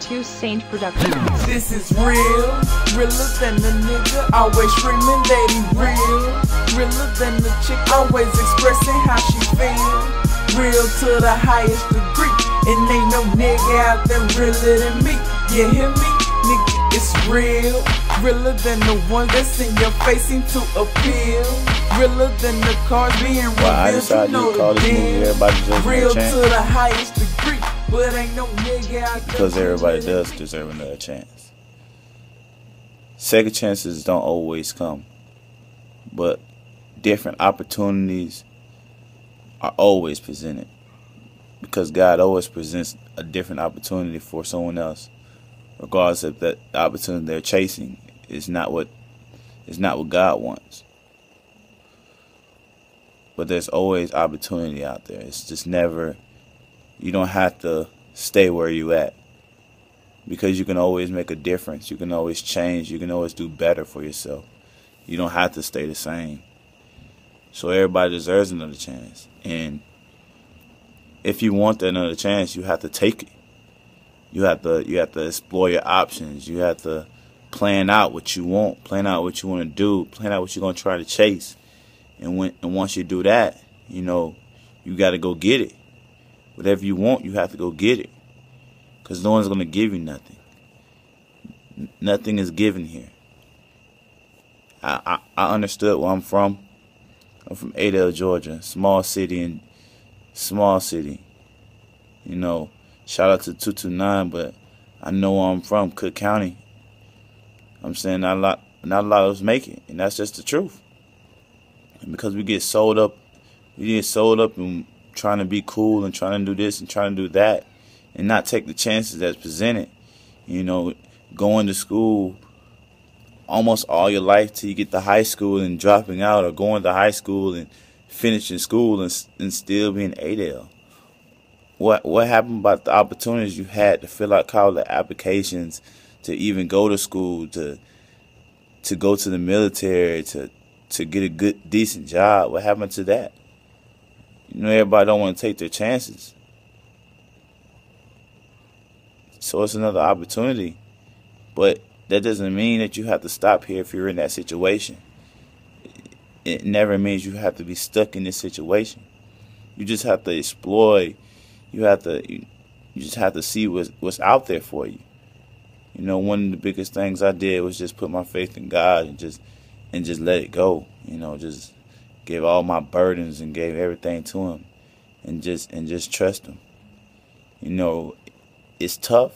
Two Saint Productions. This is real, realer than the nigga, always screaming that he real. Realer than the chick, always expressing how she feel. Real to the highest degree, and ain't no nigga out there realer than me. You hear me? Nigga, it's real. Realer than the one that's in your face seem to appeal. Realer than the cars being revealed. Why you know the deal. Real to the highest degree, because everybody does deserve another chance. Second chances don't always come, but different opportunities are always presented because God always presents a different opportunity for someone else, regardless if that opportunity they're chasing is not what is not what God wants. But there's always opportunity out there. It's just never you don't have to stay where you at because you can always make a difference. You can always change. You can always do better for yourself. You don't have to stay the same. So everybody deserves another chance. And if you want another chance, you have to take it. You have to you have to explore your options. You have to plan out what you want, plan out what you want to do, plan out what you're gonna try to chase. And when and once you do that, you know, you got to go get it. Whatever you want, you have to go get it. Because no one's going to give you nothing. N- nothing is given here. I, I, I understood where I'm from. I'm from Adel, Georgia. Small city and small city. You know, shout out to 229, but I know where I'm from, Cook County. I'm saying not a lot, not a lot of us make it, and that's just the truth. And because we get sold up, we get sold up and trying to be cool and trying to do this and trying to do that and not take the chances that's presented. You know, going to school almost all your life till you get to high school and dropping out or going to high school and finishing school and, and still being Adel. What what happened about the opportunities you had to fill out college applications, to even go to school, to to go to the military, to to get a good decent job? What happened to that? You know, everybody don't want to take their chances. So it's another opportunity. But that doesn't mean that you have to stop here if you're in that situation. It never means you have to be stuck in this situation. You just have to explore. You have to you, you just have to see what's what's out there for you. You know, one of the biggest things I did was just put my faith in God and just and just let it go. You know, just gave all my burdens and gave everything to him and just and just trust him. You know, it's tough.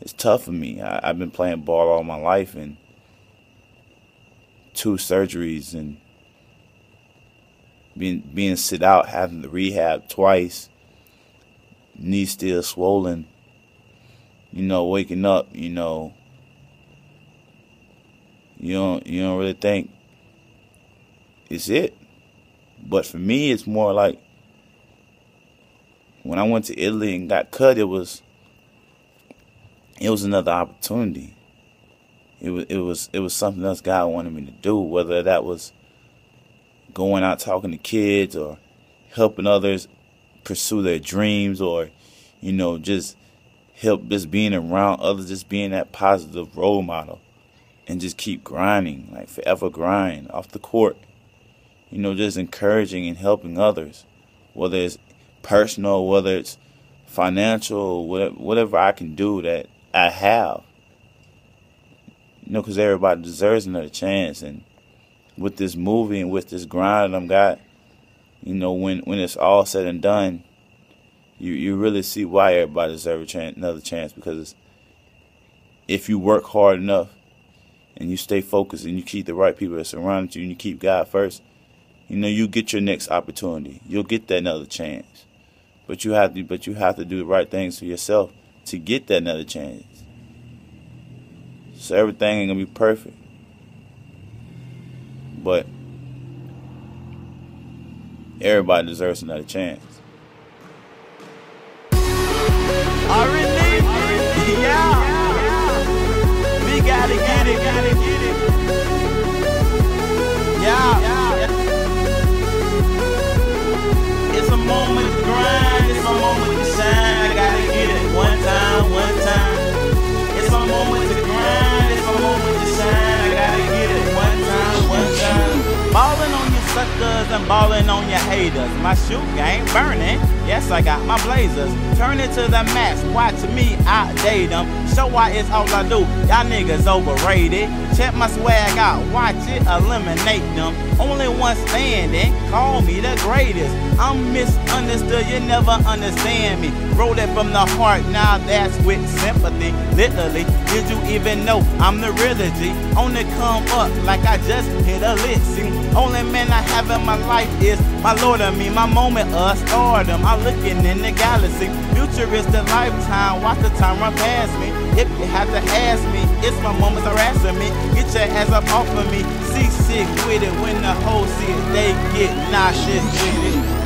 It's tough for me. I, I've been playing ball all my life and two surgeries and being being sit out, having the rehab twice, knee still swollen. You know, waking up, you know, you don't you don't really think it's it. But for me, it's more like when I went to Italy and got cut, it was it was another opportunity. It was it was it was something else God wanted me to do, whether that was going out talking to kids or helping others pursue their dreams or you know just help just being around others just being that positive role model and just keep grinding like forever grind off the court you know just encouraging and helping others whether it's personal whether it's financial whatever, whatever I can do that I have. You know because everybody deserves another chance and with this movie and with this grind I'm got you know when when it's all said and done you you really see why everybody deserves a chance, another chance because if you work hard enough and you stay focused and you keep the right people that surround you and you keep God first, you know you get your next opportunity. You'll get that another chance. But you have to but you have to do the right things for yourself to get that another chance. So everything ain't gonna be perfect. But everybody deserves another chance. R&D, yeah. We gotta get it, gotta get it. Yeah. time, one time. It's my moment to grind, it's my moment to shine. I gotta get it one time, one time. Ballin' on your suckers and balling on your haters. My shoe game burning. Yes, I got my blazers. Turn it to the max. Watch me outdate them. Show why it's all I do. Y'all niggas overrated. Check my swag out. Watch it eliminate them. Only one standing. Call me the greatest. I'm misunderstood. You never understand me. Wrote it from the heart. Now that's with sympathy. Literally, did you even know I'm the reality? G? On come up like I just hit a lit. See, only man I have in my life is my Lord and me. My moment of stardom. Looking in the galaxy. Future is the lifetime. Watch the time run past me. If you have to ask me, it's my moments harassing me. Get your ass up off of me. See sick with it when the whole see it. They get nauseous with it.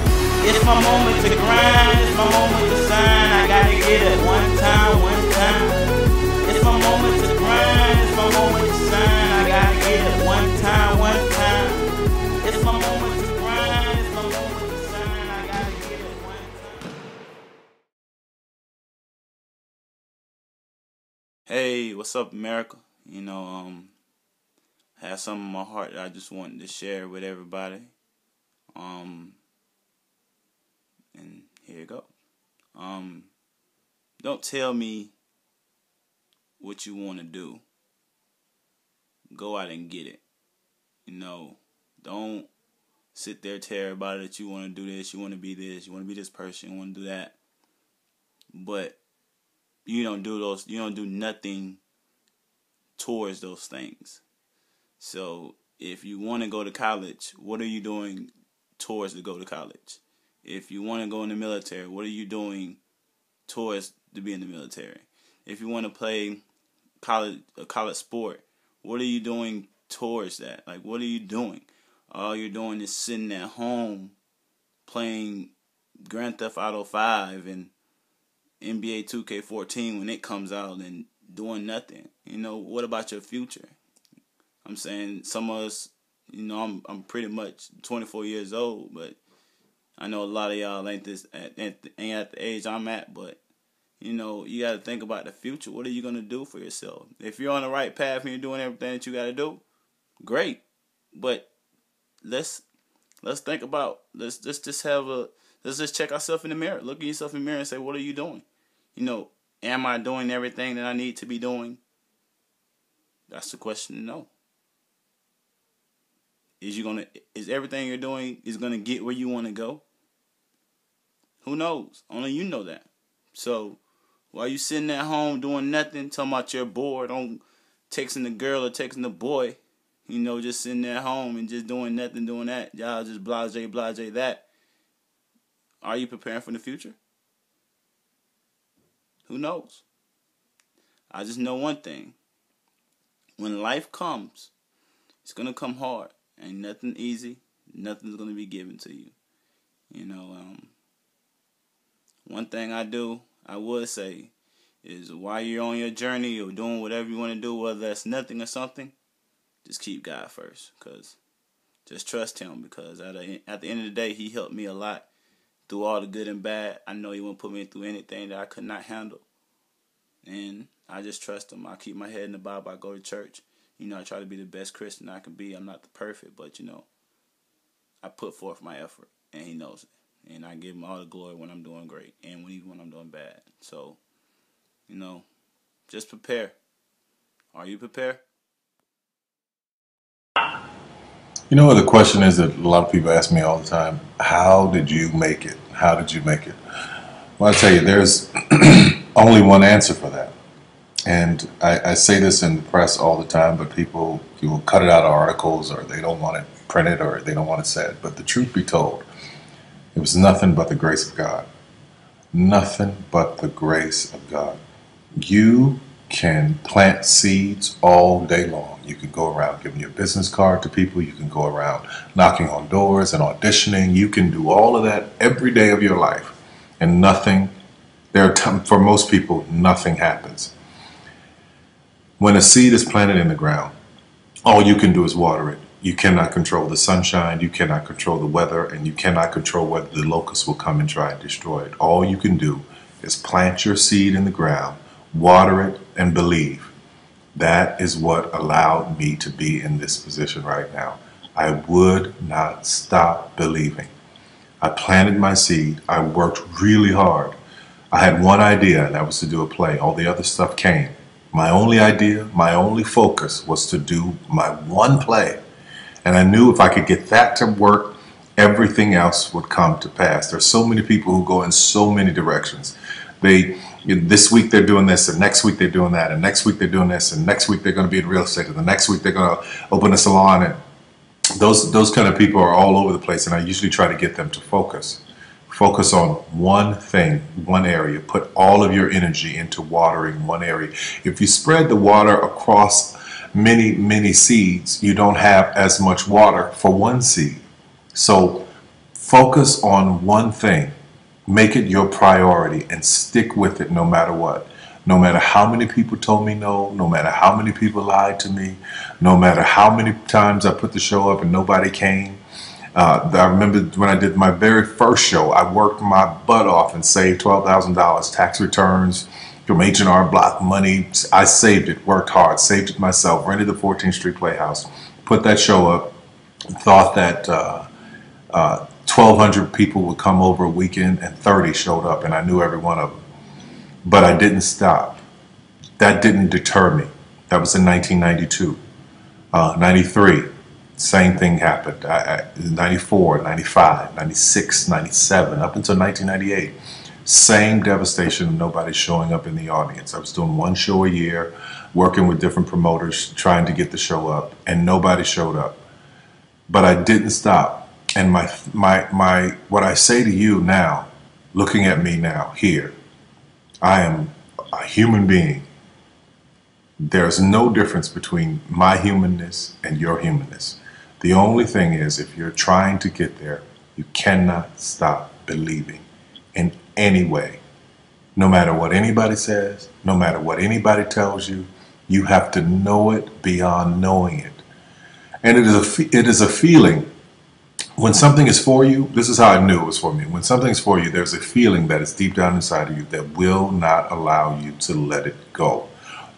It's my moment to grind. It's my moment to shine. I gotta get it one time, one time. It's my moment to grind. It's my moment to shine. I gotta get it one time, one time. It's my Hey, what's up, America? You know, um, I have something in my heart that I just wanted to share with everybody. Um, and here you go. Um, don't tell me what you want to do. Go out and get it. You know, don't sit there tell everybody that you want to do this, you want to be this, you want to be this person, you want to do that. But you don't do those you don't do nothing towards those things. So if you want to go to college what are you doing towards to go to college? If you want to go in the military what are you doing towards to be in the military? If you want to play college a college sport what are you doing towards that? Like what are you doing? All you're doing is sitting at home playing grand theft auto 5 and NBA 2K14 when it comes out and doing nothing. You know, what about your future? I'm saying some of us, you know, I'm I'm pretty much 24 years old, but I know a lot of y'all ain't this at, ain't at the age I'm at, but you know, you got to think about the future. What are you going to do for yourself? If you're on the right path and you're doing everything that you got to do, great. But let's let's think about let's let's just have a let's just check ourselves in the mirror. Look at yourself in the mirror and say, what are you doing? You know, am I doing everything that I need to be doing? That's the question to know. Is you gonna is everything you're doing is gonna get where you want to go? Who knows? Only you know that. So while you sitting at home doing nothing, talking about you're bored, on texting the girl or texting the boy, you know, just sitting at home and just doing nothing, doing that, y'all just blase, blase that. Are you preparing for the future? Who knows? I just know one thing. When life comes, it's gonna come hard. Ain't nothing easy. Nothing's gonna be given to you. You know, um, one thing I do, I would say, is while you're on your journey or doing whatever you want to do, whether that's nothing or something, just keep God first. Cause just trust Him. Because at the, at the end of the day, He helped me a lot through all the good and bad. I know He won't put me through anything that I could not handle. And I just trust Him. I keep my head in the Bible. I go to church. You know, I try to be the best Christian I can be. I'm not the perfect, but you know, I put forth my effort, and He knows it. And I give Him all the glory when I'm doing great, and when even when I'm doing bad. So, you know, just prepare. Are you prepared? You know what the question is that a lot of people ask me all the time? How did you make it? How did you make it? Well, I tell you, there's only one answer for that. And I, I, say this in the press all the time, but people you will cut it out of articles or they don't want it printed or they don't want it said. But the truth be told, it was nothing but the grace of God. Nothing but the grace of God. You can plant seeds all day long. You can go around giving your business card to people. You can go around knocking on doors and auditioning. You can do all of that every day of your life. And nothing, there are t- for most people, nothing happens. When a seed is planted in the ground, all you can do is water it. You cannot control the sunshine, you cannot control the weather, and you cannot control whether the locusts will come and try and destroy it. All you can do is plant your seed in the ground, water it, and believe. That is what allowed me to be in this position right now. I would not stop believing. I planted my seed. I worked really hard. I had one idea, and that was to do a play. All the other stuff came. My only idea, my only focus was to do my one play. And I knew if I could get that to work, everything else would come to pass. There's so many people who go in so many directions. They this week they're doing this, and next week they're doing that, and next week they're doing this, and next week they're going to be in real estate, and the next week they're going to open a salon, and those those kind of people are all over the place. And I usually try to get them to focus, focus on one thing, one area. Put all of your energy into watering one area. If you spread the water across many many seeds, you don't have as much water for one seed. So focus on one thing Make it your priority and stick with it no matter what. No matter how many people told me no, no matter how many people lied to me, no matter how many times I put the show up and nobody came. Uh, I remember when I did my very first show, I worked my butt off and saved $12,000 tax returns from H&R Block money. I saved it, worked hard, saved it myself, rented the 14th Street Playhouse, put that show up, thought that uh, uh, 1,200 people would come over a weekend and 30 showed up, and I knew every one of them. But I didn't stop. That didn't deter me. That was in 1992. Uh, 93, same thing happened. I, I, 94, 95, 96, 97, up until 1998. Same devastation, nobody showing up in the audience. I was doing one show a year, working with different promoters, trying to get the show up, and nobody showed up. But I didn't stop and my my my what I say to you now, looking at me now here, I am a human being. There's no difference between my humanness and your humanness. The only thing is if you're trying to get there, you cannot stop believing in any way. No matter what anybody says, no matter what anybody tells you, you have to know it beyond knowing it. And it is a it is a feeling when something is for you, this is how I knew it was for me. When something's for you, there's a feeling that is deep down inside of you that will not allow you to let it go.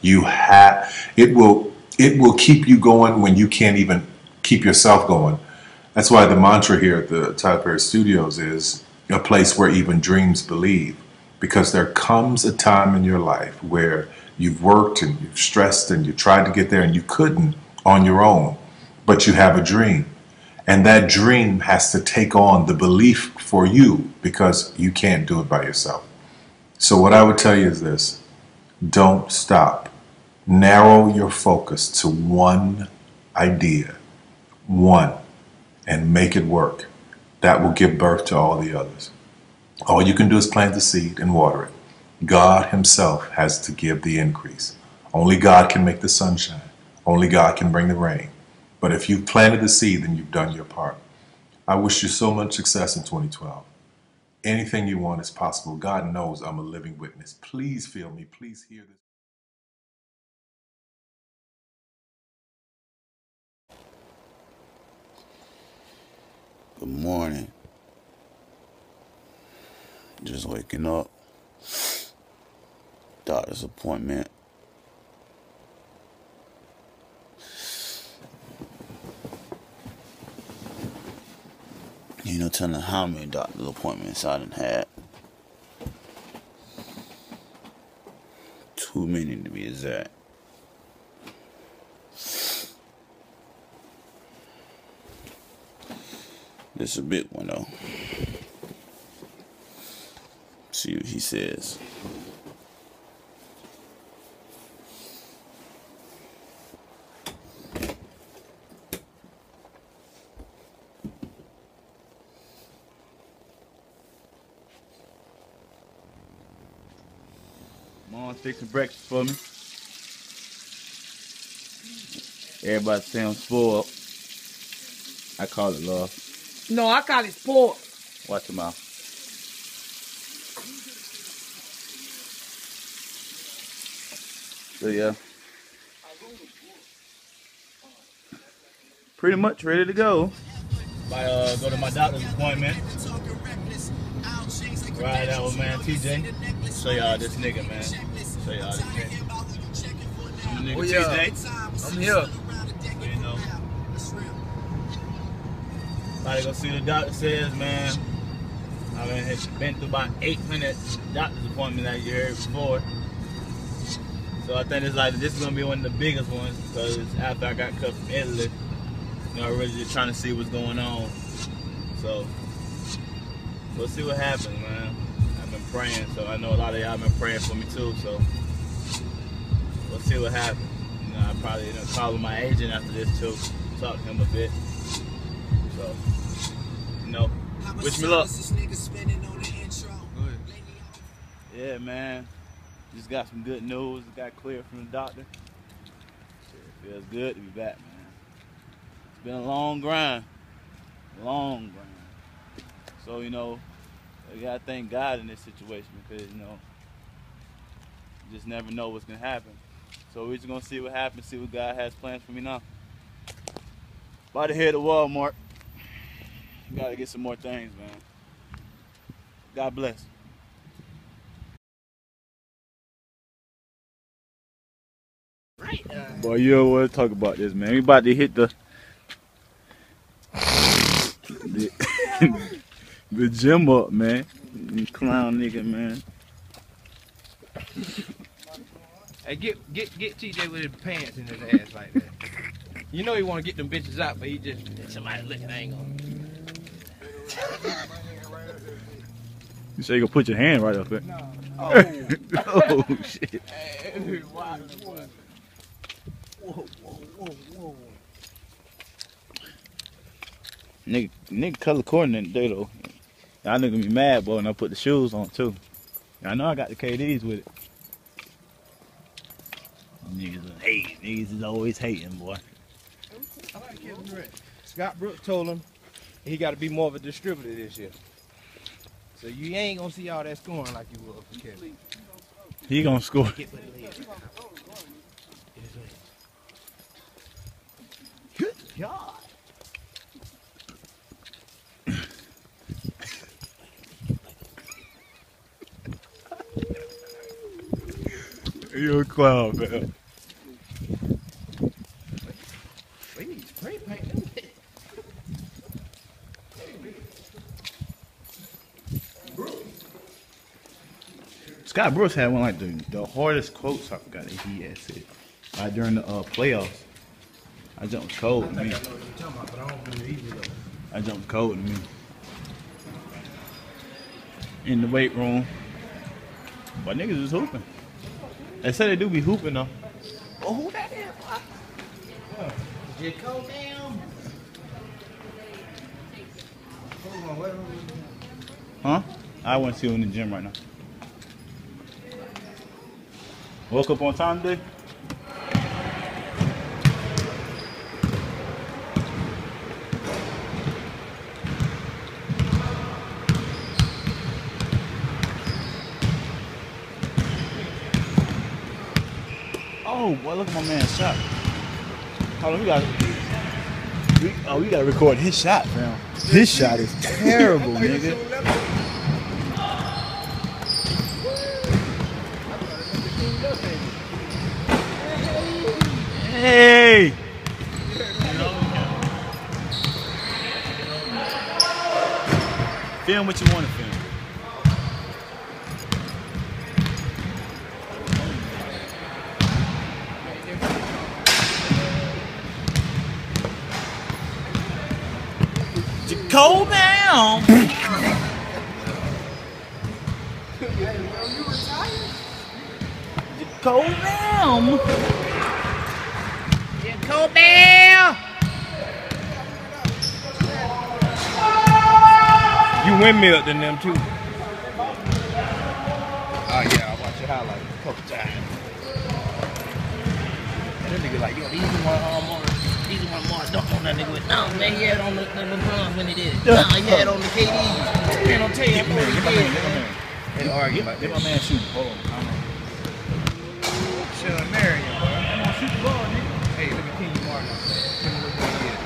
You have it will it will keep you going when you can't even keep yourself going. That's why the mantra here at the Tyler Perry Studios is a place where even dreams believe. Because there comes a time in your life where you've worked and you've stressed and you tried to get there and you couldn't on your own, but you have a dream and that dream has to take on the belief for you because you can't do it by yourself. So, what I would tell you is this don't stop. Narrow your focus to one idea, one, and make it work. That will give birth to all the others. All you can do is plant the seed and water it. God Himself has to give the increase. Only God can make the sunshine. Only God can bring the rain. But if you've planted the seed, then you've done your part. I wish you so much success in 2012. Anything you want is possible. God knows I'm a living witness. Please feel me. Please hear this. Good morning. Just waking up. Doctor's appointment. You know, telling how many doctor's appointments I done had. Too many to be exact. This is a big one though. See what he says. Mom fixing breakfast for me. Everybody say I'm spoiled. I call it love. No, I call it sport. Watch your mouth. So yeah. Pretty much ready to go. I uh, go to my doctor's appointment. Ride out with man TJ. Show y'all this nigga, man. Show y'all this nigga. I'm the nigga Oh, yeah. TJ. I'm here. You know. Gotta go see the doctor says, man. I've been, been through about 800 doctor's appointments that you heard before. So I think it's like this is gonna be one of the biggest ones because after I got cut from Italy, you know, really just trying to see what's going on. So we'll see what happens, man. I've been praying, so I know a lot of y'all been praying for me too. So we'll see what happens. You know, I probably you know, call my agent after this too, talk to him a bit. So you know, wish me luck. Yeah, man. Just got some good news. Got cleared from the doctor. Shit, feels good to be back, man. It's been a long grind. Long grind. So, you know, I gotta thank God in this situation because, you know, you just never know what's gonna happen. So we're just gonna see what happens, see what God has planned for me now. About to hit to Walmart. Gotta get some more things, man. God bless. Right. Boy, you don't want to talk about this, man. We about to hit the the, the gym up, man. You Clown nigga, man. Hey, get get get TJ with his pants in his ass like that. You know he want to get them bitches out, but he just somebody looking ain't gonna. You say you gonna put your hand right up there. Oh, oh shit. hey, why, boy? Whoa, whoa, whoa, whoa. Nigga, nigga color coordinating today though. Y'all nigga be mad, boy, when I put the shoes on too. I know I got the KDs with it. Niggas are hate. Niggas is always hating, boy. I like Kevin Durant. Scott Brooks told him he got to be more of a distributor this year. So you ain't gonna see all that scoring like you will for Kevin. He gonna score. With the. Good God. You a clown, man. Spray. Scott Brooks had one like the, the hardest quotes I forgot that he had said. Like during the uh, playoffs. I jumped cold to me. I jumped cold to me. In the weight room. But niggas is hooping. They say they do be hooping though. Oh, who that is? Just calm down. Hold on, wait, wait, wait. Huh? I want to see you in the gym right now. Woke up on time today? Oh, look at my man's shot. Hold on, we got we, oh, we gotta record his shot, fam. His shot is terrible, nigga. Hey! Film what you want to film. Jacob down. Jacob down. You windmilled in them too. Oh yeah, I watched your highlights a couple times. That nigga like, yo, these one arm on these one more dunk on that nigga with no man, he had on the, the LeBron when he did it. Nah, he had on the KD. Man, don't tell you, I know Get my man, get my man. They argue about Get my man shooting. Hold on. Hold on. shit. Shawn Marion, bro. Come on, shoot the ball, nigga. Hey, let me pin you Martin. Tell me what that is.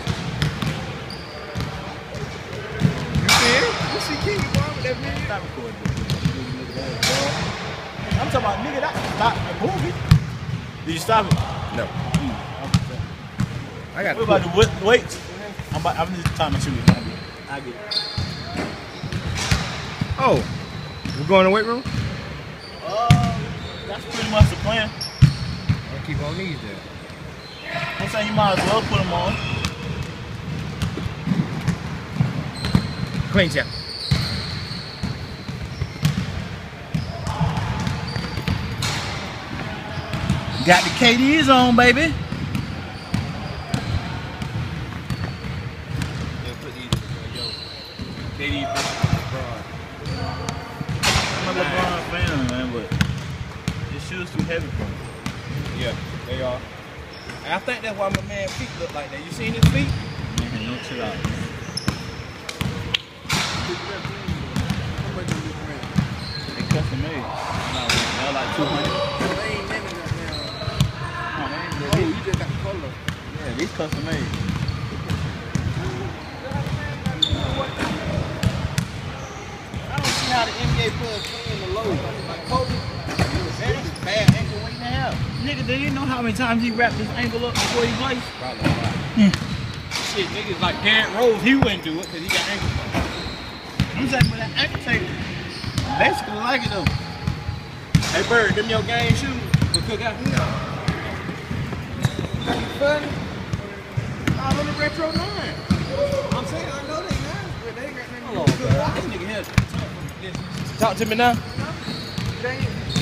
You see it? You see King Martin with that video? Stop recording this. I'm talking about nigga that stop the movie. Did you stop it? No. Mm. I got What about the wait? wait. I'm about, I'm just time to shoot it. I get it. Oh, we're going to weight room? Uh, that's pretty much the plan. I'll keep on these then. I'm saying you might as well put them on. Clean tap. Got the KDs on, baby. I'm a LeBron fan, man, but this shoe's too heavy for me. Yeah, they are. And I think that's why my man feet look like that. You seen his feet? Man, no chill out. They custom made. No, they're like 200. Oh, man, you just got the color. yeah, these custom made. I don't see how the NBA players play in the low. Like Kobe, man, that's bad ankle waiting to have. Nigga, do you know how many times he wrapped his ankle up before he plays? Probably lot. Shit, niggas like Derrick Rose, he wouldn't do it because he got ankle. I'm saying, but that ankle tape, basically like it though. Hey, Bird, them your game shoes for cookout? Fun? I'm on the Retro 9. I'm saying, I know they nice, but they got nothing Hold on. This nigga here. Talk to me now.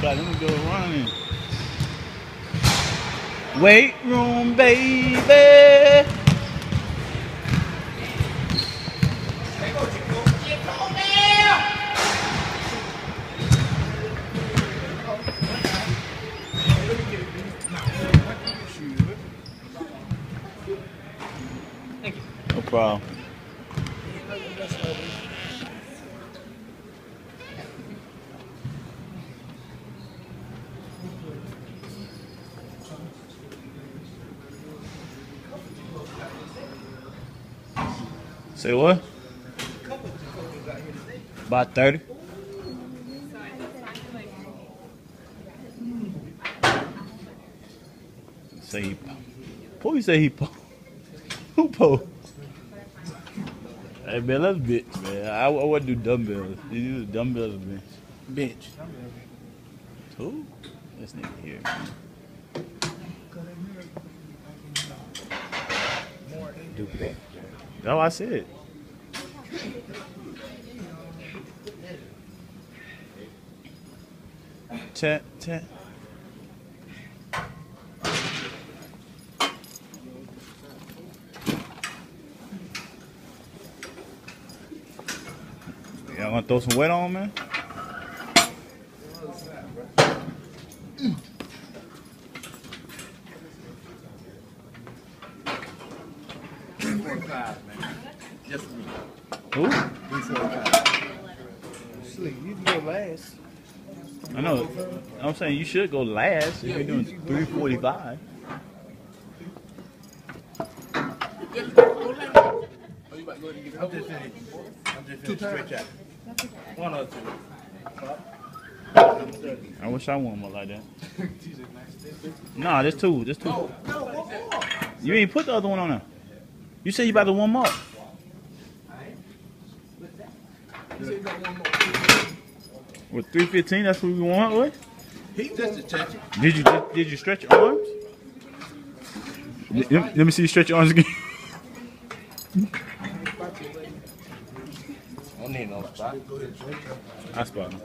God, let me go running. Weight room, baby. No problem. Say what? About 30. Say he po. Who you say he po? Who po? Hey man, let's bitch, man. I, I want to do dumbbells. You do dumbbells or bench. Bench. Who? This nigga here. That's what I said. Chat, chat. Y'all gonna throw some weight on, man? Who? Sleep. You can go last. I know. I'm saying you should go last if you're doing 345. I'm just saying. I'm just saying stretch out. One or two. I wish I won more like that. Nah, there's two. There's two. You ain't put the other one on there. You said you about to warm up. With 315, that's what we want with? He just a touch it. Did you did, did you stretch your arms? Let, let me see you stretch your arms again. I don't need no spot. I spot him.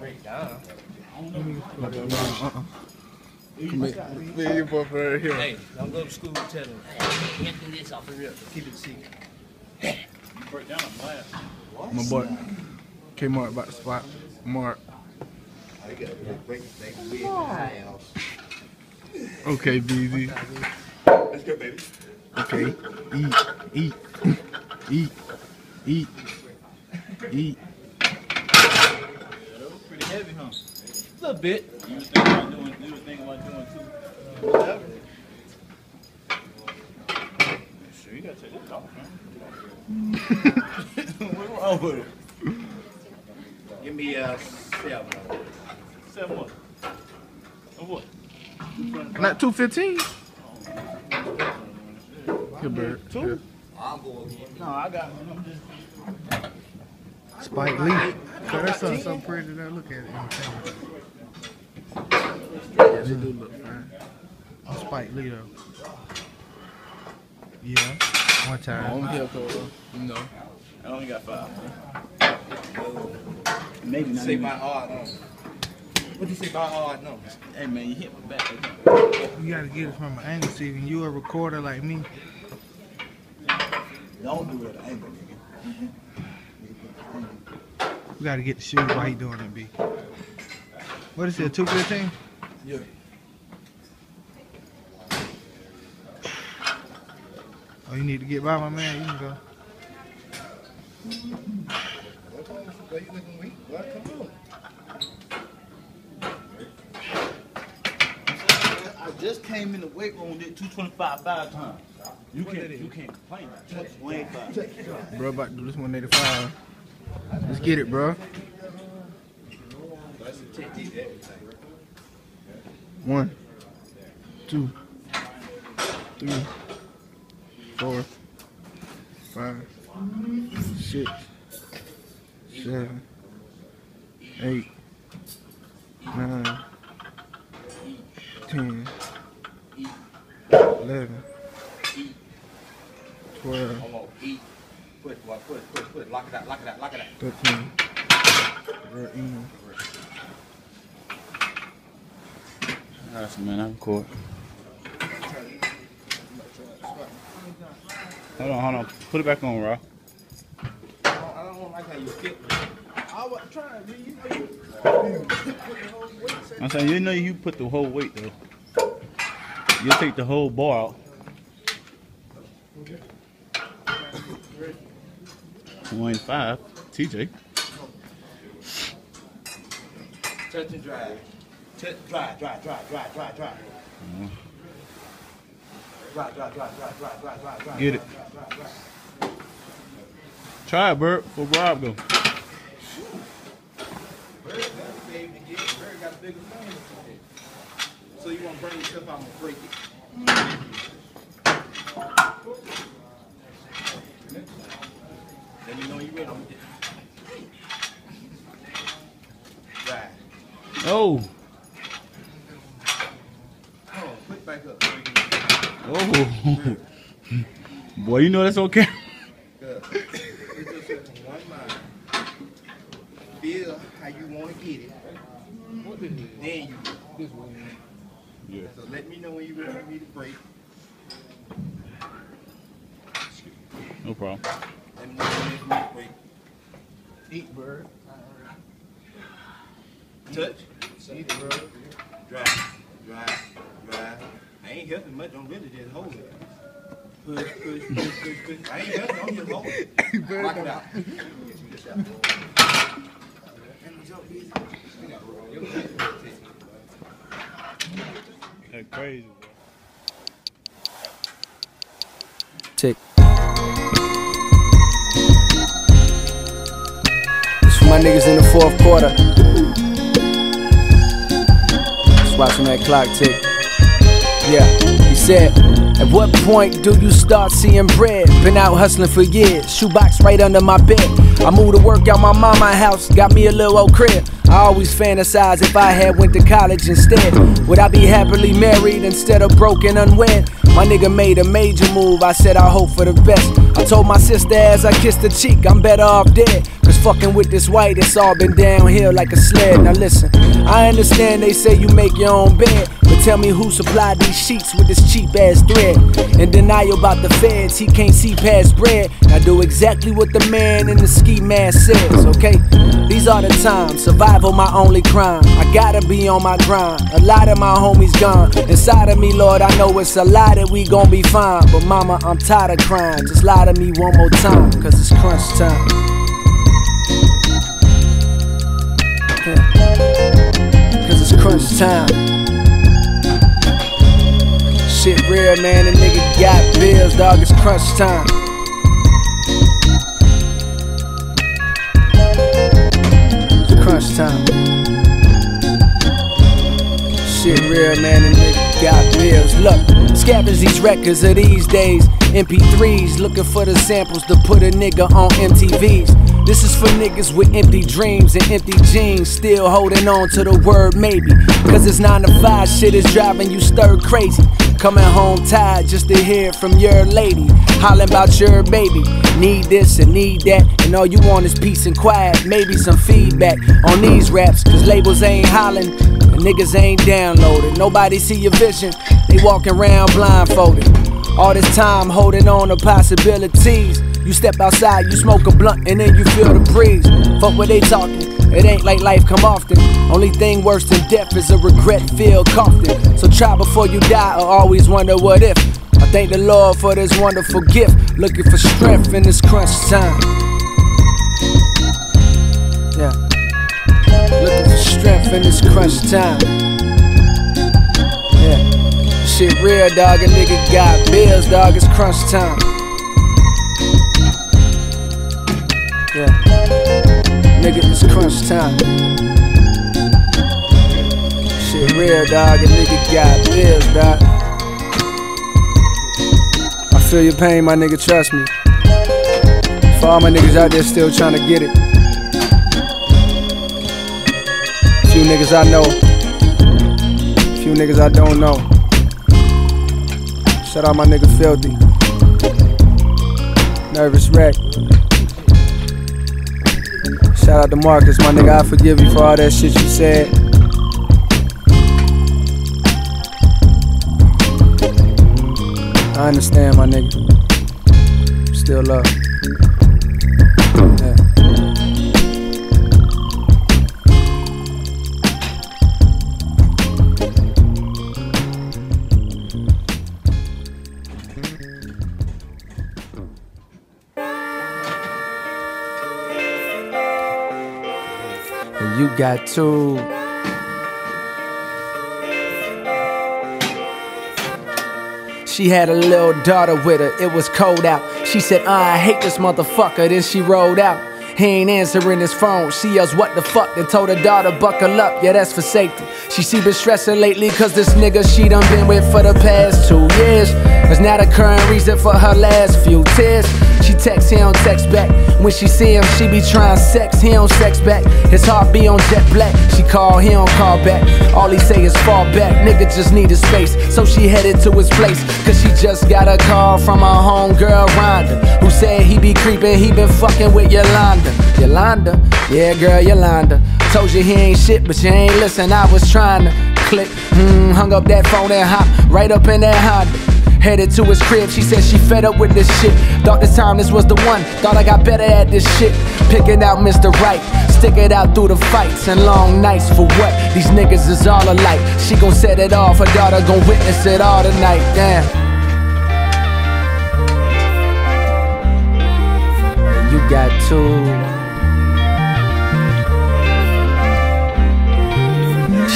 Break down. Uh-uh. Me and your boyfriend right here. Hey, don't go to school and tell them. Hey, can't do this off the rip. Keep it secret. My boy. Kmart about to spot. Mark. Okay, BZ. Let's go, baby. Okay. Eat, eat, eat, eat, eat. Pretty heavy, huh? A little bit. You was thinking about doing, you was thinking about doing two. Whatever. Sure, you gotta take this off, man. What's wrong with it? Give me a seven. Seven what? Of what? Not 215? Good bird. Two? I'll go. No, I got one. I'm just. Spike Lee. So that's so, so pretty there. Look at it. Yeah, they do look fine. On Spike Lee though. Yeah. One time. I'm here for you. I only got five. Maybe not Say my odd number. What you say about odd numbers? Hey man, you hit my back. You gotta get it from an angle. See, when you a recorder like me, Don't do it at an angle, nigga. you gotta get the shoes while he doing it, B. What is it, 215? Yeah. Oh, you need to get by my man, you can go. Why you looking weak? What? Come on. I just came in the weight room and did 225 five times. You can't, you can't complain. Bro, about to do this 185. Let's get it, bro. That's a technique, everything. One, two, three, four, five, six, seven, eight, nine, ten, eleven, twelve, Come on, eat. Put, what, put, put. Lock it out, lock it out, lock it out. thirteen, fourteen. That's man, I'm cool. Hold on, hold on. Put it back on, Raw. I don't, like how you skip. I was trying to you. I'm saying, you know you put the whole weight though. You take the whole bar out. One five, TJ. Touch and drive. Touch, drive, drive, drive, drive, drive, drive. Drive, drive, drive, drive, drive, drive, drive, drive. Get it. Drive, drive, drive. Try it, Bert. Before Rob go. Bird got to be able to get it. Bird got a bigger phone. So you want to bring yourself out and break it. Let me know you ready. Drive. Oh, Come put back up. oh. Boy, you know that's okay. Good. Put yourself one mind. Feel how you want to get it. Then you this one. Yeah. So let me know when you're ready for me to break. No problem. Let me know when you're ready for me to break. Eat bird. Touch. Eat it, bro. Drive. Drive. Drive. I ain't helping much. I'm really just hold it. Push, push, push, push, push. I ain't helping. I'm just holding it. Lock it out. That's crazy. Tick. This for my niggas in the fourth quarter. Just watching that clock tick. Yeah, he said, At what point do you start seeing bread? Been out hustling for years, shoebox right under my bed. I moved to work out my mama house, got me a little old crib. I always fantasize if I had went to college instead. Would I be happily married instead of broken unwed? My nigga made a major move, I said I hope for the best. I told my sister as I kissed her cheek, I'm better off dead. Cause fucking with this white, it's all been downhill like a sled. Now listen, I understand they say you make your own bed. Tell me who supplied these sheets with this cheap ass thread. In denial about the feds, he can't see past bread. I do exactly what the man in the ski mask says, okay? These are the times, survival my only crime. I gotta be on my grind. A lot of my homies gone. Inside of me, Lord, I know it's a lie that we gon' be fine. But mama, I'm tired of crying. Just lie to me one more time, cause it's crunch time. Cause it's crunch time. Shit real, man. The nigga got bills, dog. It's crunch time. It's crunch time. Shit real, man. The nigga got bills. Look, scavenge these records of these days. MP3s, looking for the samples to put a nigga on MTVs. This is for niggas with empty dreams and empty jeans, still holding on to the word maybe. Cause this 9 to 5 shit is driving you stir crazy. Coming home tired just to hear from your lady. Hollering about your baby. Need this and need that. And all you want is peace and quiet. Maybe some feedback on these raps. Cause labels ain't hollering and niggas ain't downloaded. Nobody see your vision. They walking around blindfolded. All this time holding on to possibilities. You step outside, you smoke a blunt, and then you feel the breeze. Fuck what they talking. It ain't like life come often. Only thing worse than death is a regret filled coffin. So try before you die, or always wonder what if. I thank the Lord for this wonderful gift. Looking for strength in this crunch time. Yeah. Looking for strength in this crunch time. Yeah. Shit real, dog. A nigga got bills, dog. It's crunch time. Yeah. Nigga, it's crunch time. Real, dog. A nigga got bills, dog. I feel your pain, my nigga. Trust me. For all my niggas out there still trying to get it. Few niggas I know. Few niggas I don't know. Shout out my nigga Filthy. Nervous wreck. Shout out to Marcus, my nigga. I forgive you for all that shit you said. I understand, my nigga. Still love. You got two. She had a little daughter with her, it was cold out. She said, uh, I hate this motherfucker, then she rolled out. He ain't answering his phone. She yells, What the fuck? Then told her daughter, Buckle up, yeah, that's for safety. She see been stressing lately, cause this nigga she done been with for the past two years. Is not a current reason for her last few tears. She text, he don't text back. When she see him, she be trying sex, he don't sex back. His heart be on jet black. She call, he don't call back. All he say is fall back. Nigga just need a space. So she headed to his place. Cause she just got a call from her homegirl Rhonda. Who said he be creeping, he been fucking with Yolanda. Yolanda? Yeah, girl, Yolanda. Told you he ain't shit, but you ain't listen. I was trying to click, hmm, hung up that phone and hop right up in that Honda. Headed to his crib, she said she fed up with this shit. Thought this time this was the one, thought I got better at this shit. Picking out Mr. Right, stick it out through the fights and long nights for what? These niggas is all alike. She gon' set it off, her daughter gon' witness it all tonight. Damn. You got two.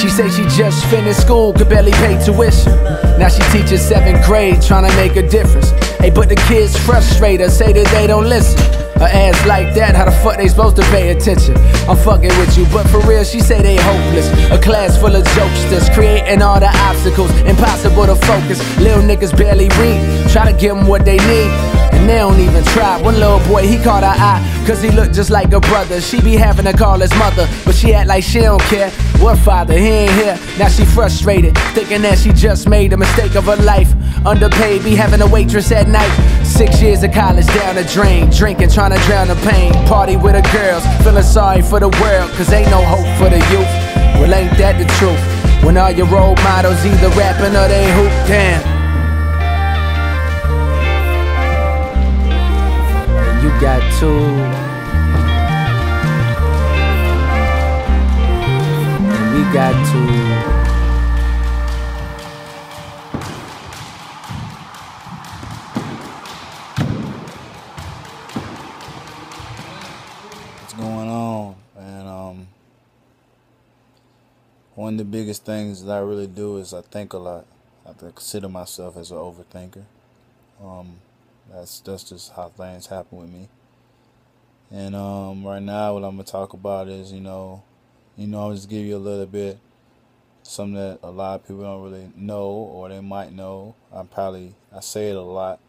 She say she just finished school, could barely pay tuition. Now she teaches seventh grade, trying to make a difference. Hey, but the kids frustrate her, say that they don't listen. Her ass like that, how the fuck they supposed to pay attention? I'm fucking with you, but for real, she say they hopeless. A class full of jokesters, creating all the obstacles, impossible to focus. Little niggas barely read, try to give them what they need. And they don't even try. One little boy, he caught her eye, cause he looked just like her brother. She be having to call his mother, but she act like she don't care. What father, he ain't here. Now she frustrated, thinking that she just made a mistake of her life. Underpaid, be having a waitress at night. Six years of college down the drain, drinking, trying to drown the pain. Party with the girls, feeling sorry for the world, cause ain't no hope for the youth. Well, ain't that the truth? When all your role models either rapping or they hoop down. Got to. And we got to. what's going on and um one of the biggest things that I really do is I think a lot. I consider myself as an overthinker. Um that's that's just how things happen with me. And um right now what I'm gonna talk about is, you know, you know, I'll just give you a little bit something that a lot of people don't really know or they might know. I'm probably I say it a lot,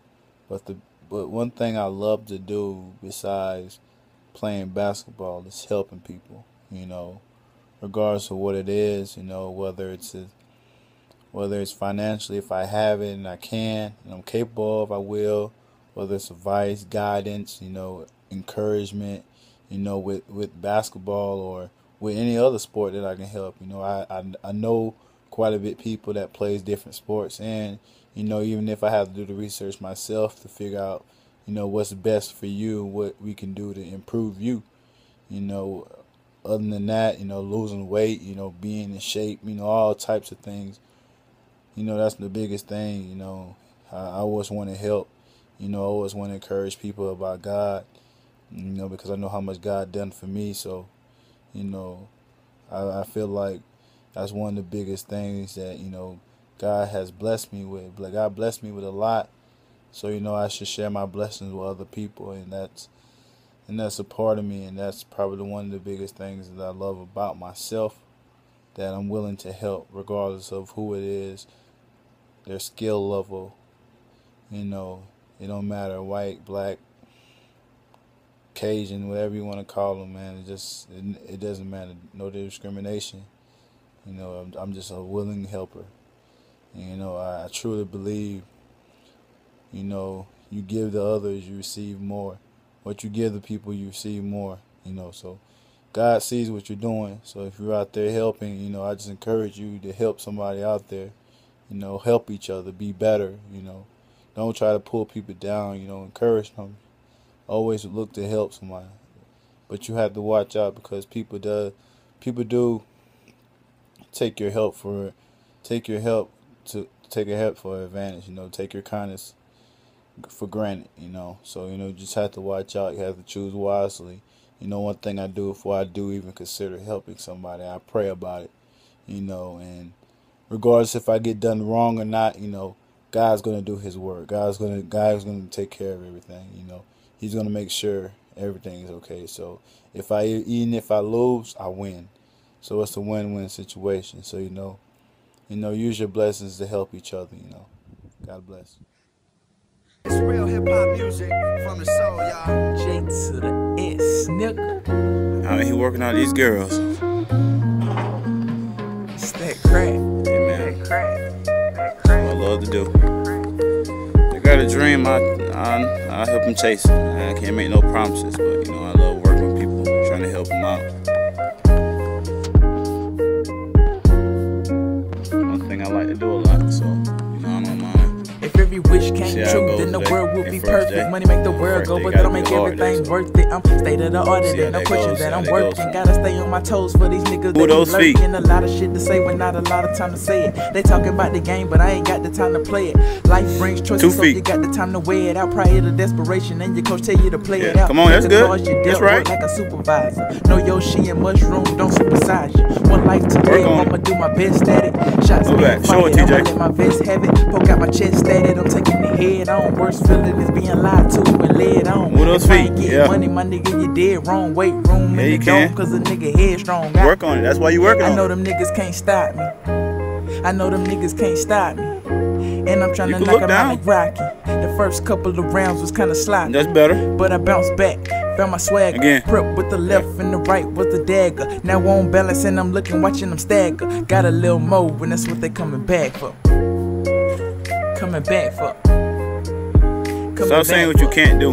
but the but one thing I love to do besides playing basketball is helping people, you know, regardless of what it is, you know, whether it's a, whether it's financially, if I have it and I can and I'm capable of, I will, whether it's advice, guidance, you know, encouragement, you know, with, with basketball or with any other sport that I can help. You know, I, I, I know quite a bit people that plays different sports and, you know, even if I have to do the research myself to figure out, you know, what's best for you and what we can do to improve you. You know, other than that, you know, losing weight, you know, being in shape, you know, all types of things. You know, that's the biggest thing, you know. I, I always want to help. You know, I always want to encourage people about God, you know, because I know how much God done for me. So, you know, I, I feel like that's one of the biggest things that, you know, God has blessed me with. Like God blessed me with a lot. So, you know, I should share my blessings with other people and that's and that's a part of me and that's probably one of the biggest things that I love about myself that I'm willing to help regardless of who it is, their skill level, you know, it don't matter white, black, Cajun, whatever you want to call them, man. It just it, it doesn't matter. No discrimination. You know, I'm, I'm just a willing helper. And, you know, I, I truly believe. You know, you give the others, you receive more. What you give the people, you receive more. You know, so God sees what you're doing. So if you're out there helping, you know, I just encourage you to help somebody out there. You know, help each other, be better. You know, don't try to pull people down. You know, encourage them always look to help somebody. But you have to watch out because people do people do take your help for take your help to take your help for advantage, you know, take your kindness for granted, you know. So, you know, you just have to watch out. You have to choose wisely. You know, one thing I do before I do even consider helping somebody, I pray about it, you know, and regardless if I get done wrong or not, you know, God's gonna do his work. God's gonna God's gonna take care of everything, you know he's gonna make sure everything is okay. So if I even if I lose, I win. So it's a win-win situation. So you know, you know, use your blessings to help each other. You know, God bless. It's real hip hop music from the soul, y'all. J to the S, nigga. I mean, he working on these girls. It's that crack. Hey man, That crack. That crack. I love to do. Dream. I I I help them chase it. I can't make no promises, but you know, I love working with people, trying to help them out. If every wish came See true, then the world That be perfect. day. Money make the world go, but that'll make everything worth it. I'm state of the art, and no that question that I'm working. Gotta stay on my toes for these niggas. Be those feet? A lot of shit to say, but not a lot of time to say it. They talking about the game, but I ain't got the time to play it. Life brings choices, so feet. you got the time to weigh it out prior to desperation. And your coach tell you to play it out. come on, that's good. That's right. Like a supervisor. Know your shit and mushroom, don't supersize you. One life to live, I'ma do my best at it. Shots being. Show it, TJ. I'ma let my vest have it. Poke out my chest at it, I'm taking the head on. Worst feeling is being lied to and led on. Move those if I ain't feet, getting yeah. money, my nigga, you dead wrong. Weight room Yeah, in you the can. dome, cause a nigga headstrong. I- Work on it. That's why you working on it. I know them niggas can't stop me. I know them niggas can't stop me. And I'm trying You to knock him down. out like Rocky. The first couple of rounds was kinda sloppy. That's better. But I bounced back, found my swag. Again. Prep with the left and the right with the dagger. Now on balance and I'm looking, watching them stagger. Got a little more, and that's what they coming back for. Coming back for. Coming Stop saying what you can't do.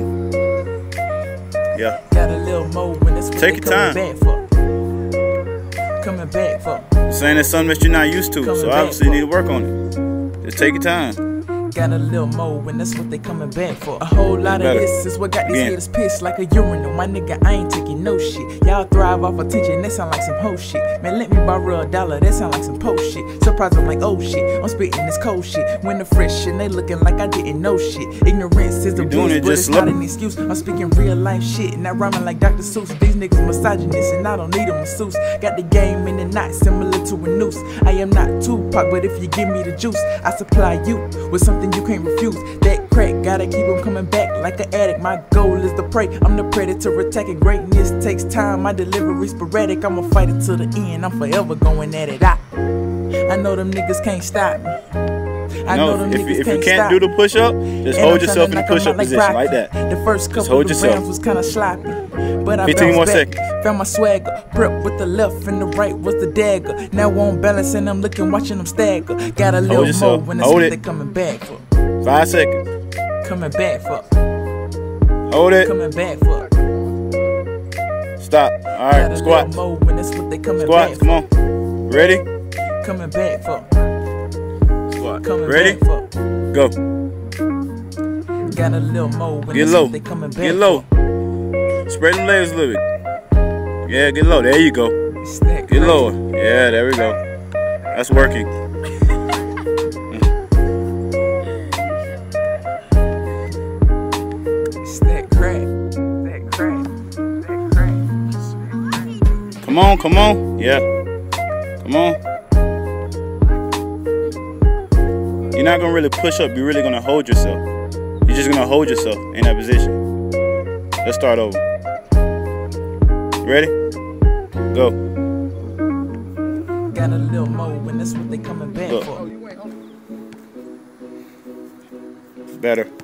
Yeah. Got a little more, that's what Take your coming back for. Coming back for. Saying it's something that you're not used to, so obviously you need to work on it. Just take your time. Got a little more, and that's what they coming back for. A whole lot of Better. this is what got these haters pissed like a urinal. My nigga, I ain't taking no shit. Y'all thrive off attention, that sound like some hoe shit. Man, let me borrow a dollar, that sound like some post shit. Surprise, I'm like, oh shit, I'm spitting this cold shit. When the fresh and they looking like I didn't know shit. Ignorance is the bliss, it but it's not an excuse. I'm speaking real life shit, and I rhyming like Dr. Seuss. These niggas misogynists, and I don't need a masseuse. Got the game in the knot, similar to a noose. I am not Tupac, but if you give me the juice, I supply you with something you can't refuse. That crack, gotta keep 'em coming back like an addict. My goal is the prey. I'm the predator attacking. Greatness takes time. My delivery sporadic. I'ma fight it to the end. I'm forever going at it. I, I know them niggas can't stop me. I know No, them if, you- if you can't do the push up, just And hold yourself in the push up like position like that. The first couple hold of yourself. rounds was kinda sloppy, but I 15 bounced more back. seconds. Found my swagger, prep with the left and the right was the dagger. Now on balance and I'm looking, watching them stagger. Got a little more when it's they coming back for. Five seconds. Coming back for. Hold it. Coming back for. Stop. All right, a squats. little more when that's what they coming Squats. back Come on. Ready? Coming back for. Squat. Coming Ready? back for. Go. Got a little more when Get low. they coming back Get low. Spread them legs a little bit. Yeah, get low. There you go. Get lower. Yeah, there we go. That's working. Come on, come on. Yeah. Come on. You're not gonna really push up, you're really gonna hold yourself. You're just gonna hold yourself in that position. Let's start over. Ready? Go. Got a little more when that's what they coming back Look. for. Better.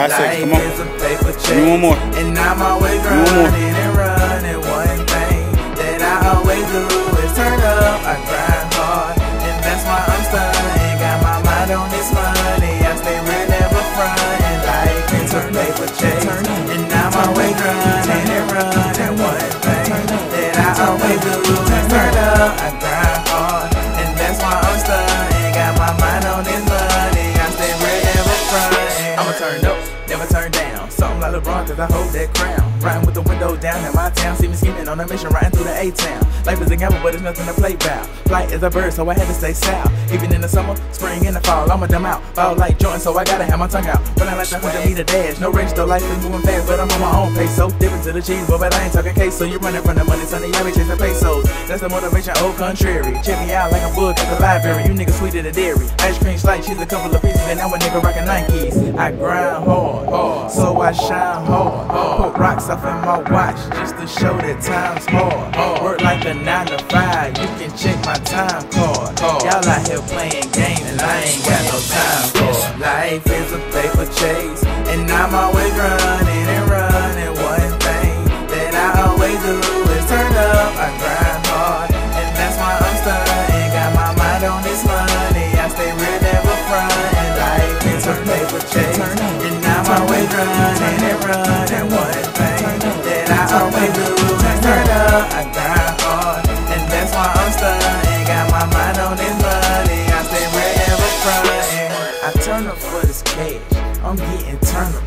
Five seconds, come on. Life is a paper Give me one more. And I'm always Give me one more. running and running. One thing that I always do is turn up. I grind hard, and that's why I'm stunning. Got my mind on this money. I stay real, never frontin'. Life is a paper chase, and I'm always running and running. One thing that I always do is turn up. Something like LeBron, cause I hold that crown. Riding with the window down in my town. See me scheming on a mission, riding through the A-town. Life is a gamble, but it's nothing to play about. Flight is a bird, so I had to stay south. Even in the summer, spring, and the fall, I'ma dumb out. Fall like Jordan, so I gotta have my tongue out. Running like the 100 meter dash. No race, though life is moving fast, but I'm on my own pace. So different to the cheese, but I ain't talking case. So you running from the money, sonny, I be chasing pesos. That's the motivation, oh contrary. Check me out like a book at the library. You niggas sweeter than dairy. Ice cream slice, she's a couple of pieces, and now a nigga rockin' Nikes. I grind hard, hard, so I shine hard. Put rocks off in my watch just to show that time's hard. Work like a nine to five, you can check my time card. Y'all out here playing games, and I ain't got no time for it. Life is a paper chase, and I'm always running and running. One thing that I always do is turn up. I'm always running and. One thing that I always do turn up. I grind hard, and that's why I'm stunning. Got my mind on this money, I stay real, never frontin'. I turn up for this cash, I'm getting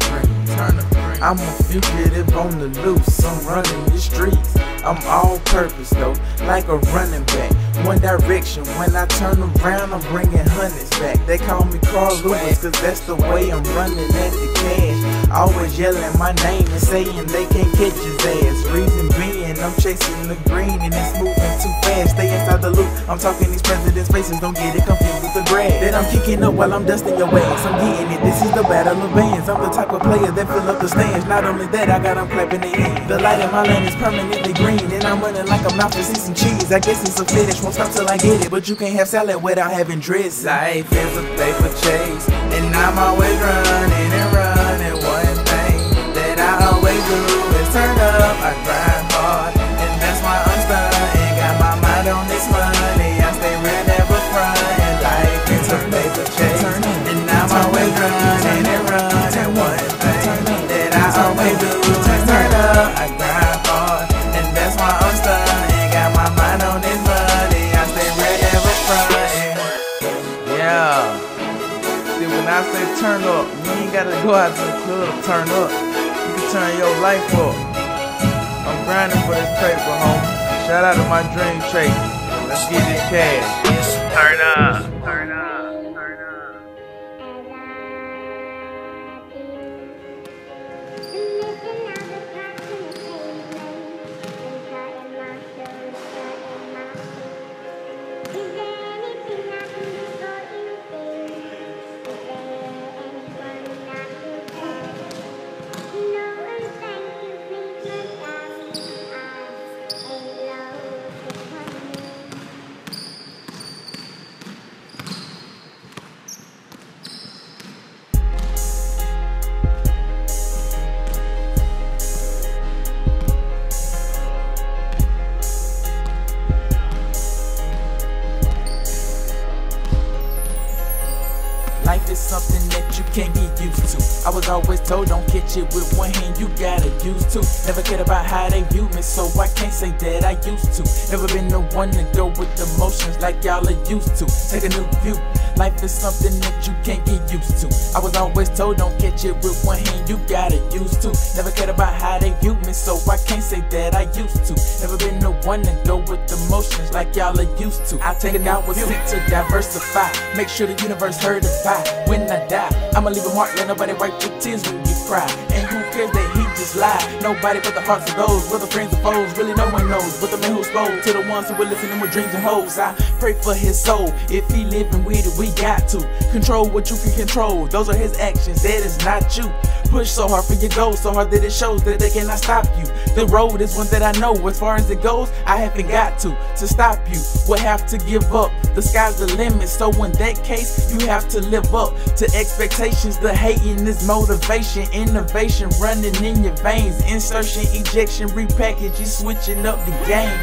green, turnip green. I'm a fugitive on the loose, I'm running the streets. I'm all purpose though, like a running back. One direction, when I turn around, I'm bringing hundreds back. They call me Carl Lewis, cause that's the way I'm running at the cash. Always yelling my name and saying they can't catch his ass. Reason being, I'm chasing the green and it's moving too fast. Stay inside the loop, I'm talking these presidents' faces, don't get it confused with the grass. Then I'm kicking up while I'm dusting your ass. I'm getting it, this is the battle of bands. I'm the type of player that fill up the stands. Not only that, I got them clapping their hands. The light in my lane is permanently green, and I'm running like I'm out see some cheese. I guess it's a fetish, won't stop till I get it. But you can't have salad without having dress. Life is a paper chase, and I'm always running and running. One thing that I always do is turn up, I grind turn up, you ain't gotta go out to the club to turn up. You can turn your life up. I'm grinding for this paper, homie. Shout out to my dream chase. Let's get this cash. Turn up. Turn up. Turn up. I was always told don't catch it with one hand, you gotta use two. Never cared about how they view me, so I can't say that I used to. Never been the one to go with the motions like y'all are used to. Take a new view. Life is something that you can't get used to. I was always told don't catch it with one hand, you gotta use two. Never cared about how they view me, so I can't say that I used to. Never been the one to go with the motions like y'all are used to. I take it out was sent to diversify. Make sure the universe heard the vibe. When I die, I'ma leave a mark, let nobody wipe your tears when you cry. Lied? Nobody but the hearts of those, whether friends or foes, really no one knows. But the man who spoke to the ones who were listening with dreams and hopes. I pray for his soul. If he living with it, we got to control what you can control. Those are his actions, that is not you. Push so hard for your goals, so hard that it shows that they cannot stop you. The road is one that I know. As far as it goes, I haven't got to to stop you. Will have to give up. The sky's the limit, so in that case, you have to live up to expectations. The hating is motivation, innovation running in your veins. Insertion, ejection, repackage, you switching up the game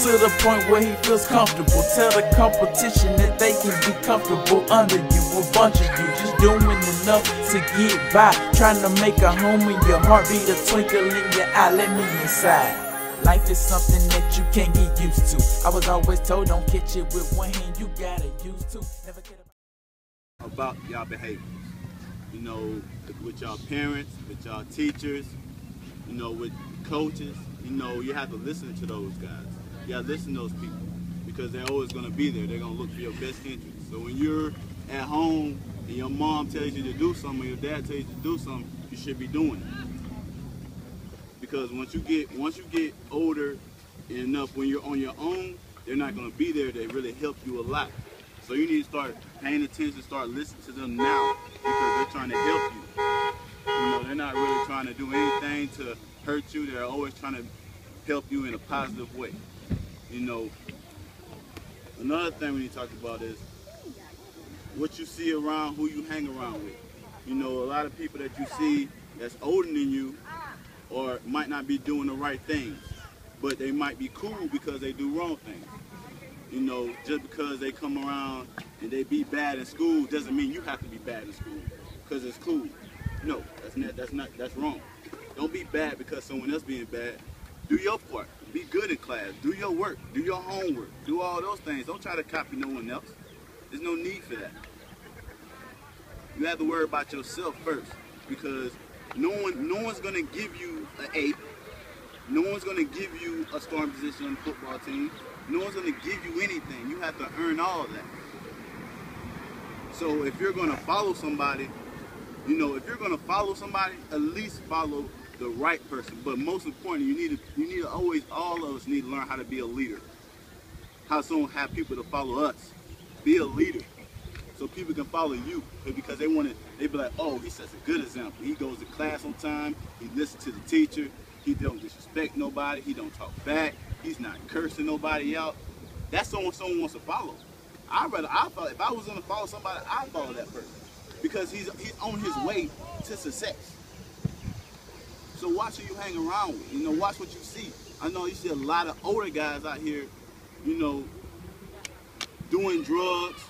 to the point where he feels comfortable. Tell the competition that they can be comfortable under you. A bunch of you doing enough to get by. Trying to make a home in your heart, be the twinkle in your eye. Let me inside. Life is something that you can't get used to. I was always told don't catch it with one hand, you gotta use two. Never cared about y'all behaviors. You know, with y'all parents, with y'all teachers, you know, with coaches. You know, you have to listen to those guys. You to listen to those people because they're always to be there. They're to look for your best interest. So when you're at home and your mom tells you to do something, your dad tells you to do something, you should be doing it. Because once you get once you get older enough, when you're on your own, they're not going to be there to really help you a lot. So you need to start paying attention, start listening to them now because they're trying to help you. You know, they're not really trying to do anything to hurt you. They're always trying to help you in a positive way. You know, another thing we need to talk about is what you see around who you hang around with. You know, a lot of people that you see that's older than you or might not be doing the right things, but they might be cool because they do wrong things. You know, just because they come around and they be bad in school doesn't mean you have to be bad in school because it's cool. No, that's not, that's not, that's wrong. Don't be bad because someone else being bad. Do your part. Be good in class. Do your work. Do your homework. Do all those things. Don't try to copy no one else. There's no need for that. You have to worry about yourself first because no one, no one's gonna give you an A. No one's gonna give you a starting position on the football team. No one's gonna give you anything. You have to earn all of that. So if you're gonna follow somebody, you know, if you're gonna follow somebody, at least follow the right person. But most importantly, you need to you need to always all of us need to learn how to be a leader. How someone have people to follow us. Be a leader. So people can follow you because they want to they be like, oh, he sets a good example. He goes to class on time, he listens to the teacher, he don't disrespect nobody, he don't talk back, he's not cursing nobody out. That's someone someone wants to follow. I rather I follow if I was gonna follow somebody, I'd follow that person. Because he's he's on his way to success. So watch who you hang around with. You know, watch what you see. I know you see a lot of older guys out here, you know, doing drugs,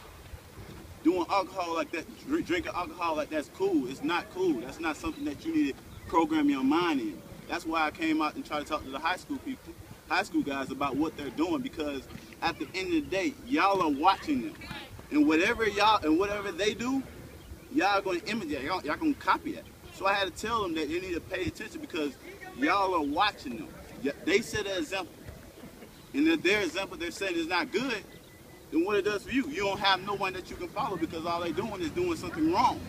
doing alcohol like that, drinking alcohol like that's cool. It's not cool. That's not something that you need to program your mind in. That's why I came out and tried to talk to the high school people, high school guys about what they're doing because at the end of the day, y'all are watching them. And whatever y'all and whatever they do, y'all gonna imitate, y'all, y'all gonna copy that. So I had to tell them that they need to pay attention because y'all are watching them. They set an example. And if their example they're saying is not good, then what it does for you, you don't have no one that you can follow because all they're doing is doing something wrong.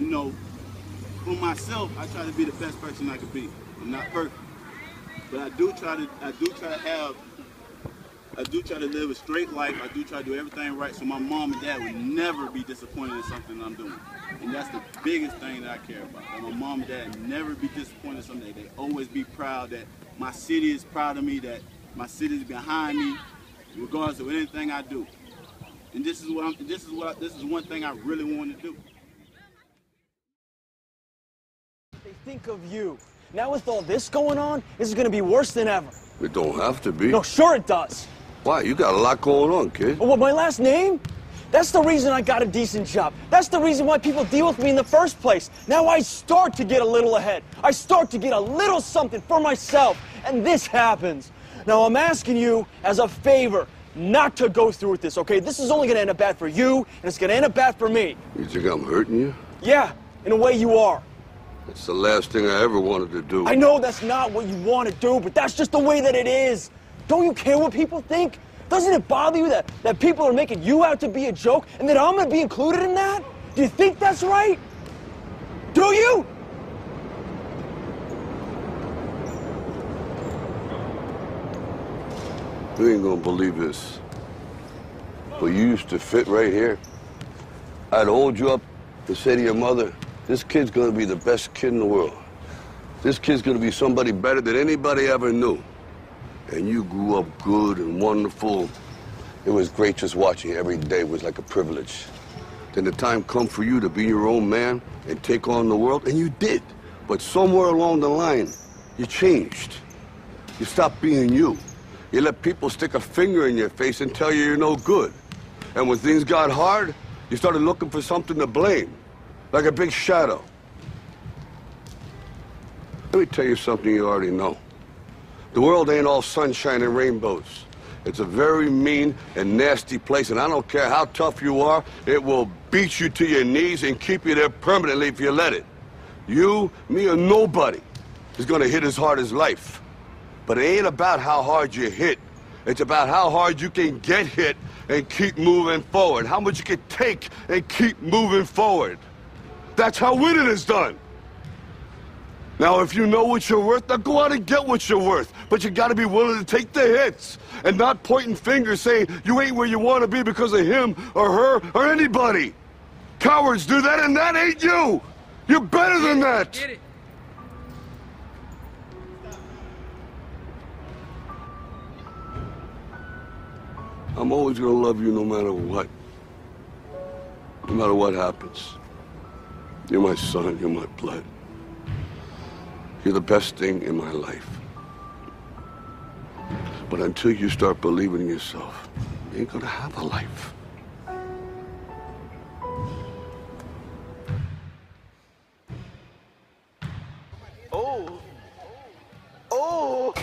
You know, for myself, I try to be the best person I could be. I'm not perfect. But I do try to I do try to have I do try to live a straight life. I do try to do everything right so my mom and dad would never be disappointed in something I'm doing. And that's the biggest thing that I care about. That my mom and dad never be disappointed in something. They always be proud that my city is proud of me, that my city is behind me, regardless of anything I do. And this is what I'm this is what this is one thing I really want to do. They think of you. Now with all this going on, this is gonna be worse than ever. It don't have to be. No, sure it does. Why? You got a lot going on, kid. What, my last name? That's the reason I got a decent job. That's the reason why people deal with me in the first place. Now I start to get a little ahead. I start to get a little something for myself. And this happens. Now I'm asking you as a favor not to go through with this, okay? This is only gonna end up bad for you, and it's gonna end up bad for me. You think I'm hurting you? Yeah, in a way you are. It's the last thing I ever wanted to do. I know that's not what you want to do, but that's just the way that it is. Don't you care what people think? Doesn't it bother you that, that people are making you out to be a joke and that I'm going to be included in that? Do you think that's right? Do you? You ain't gonna believe this. But you used to fit right here. I'd hold you up to say to your mother, this kid's gonna be the best kid in the world. This kid's gonna be somebody better than anybody ever knew. And you grew up good and wonderful. It was great just watching you every day. Was like a privilege. Then the time come for you to be your own man and take on the world, and you did. But somewhere along the line, you changed. You stopped being you. You let people stick a finger in your face and tell you you're no good. And when things got hard, you started looking for something to blame, like a big shadow. Let me tell you something you already know. The world ain't all sunshine and rainbows. It's a very mean and nasty place, and I don't care how tough you are, it will beat you to your knees and keep you there permanently if you let it. You, me, or nobody is gonna hit as hard as life. But it ain't about how hard you hit. It's about how hard you can get hit and keep moving forward. How much you can take and keep moving forward. That's how winning is done. Now, if you know what you're worth, now go out and get what you're worth. But you gotta be willing to take the hits and not pointing fingers saying you ain't where you wanna be because of him or her or anybody. Cowards do that and that ain't you. You're better than that. I'm always gonna love you no matter what. No matter what happens. You're my son, you're my blood. You're the best thing in my life. But until you start believing in yourself, you ain't gonna have a life. Oh. Oh.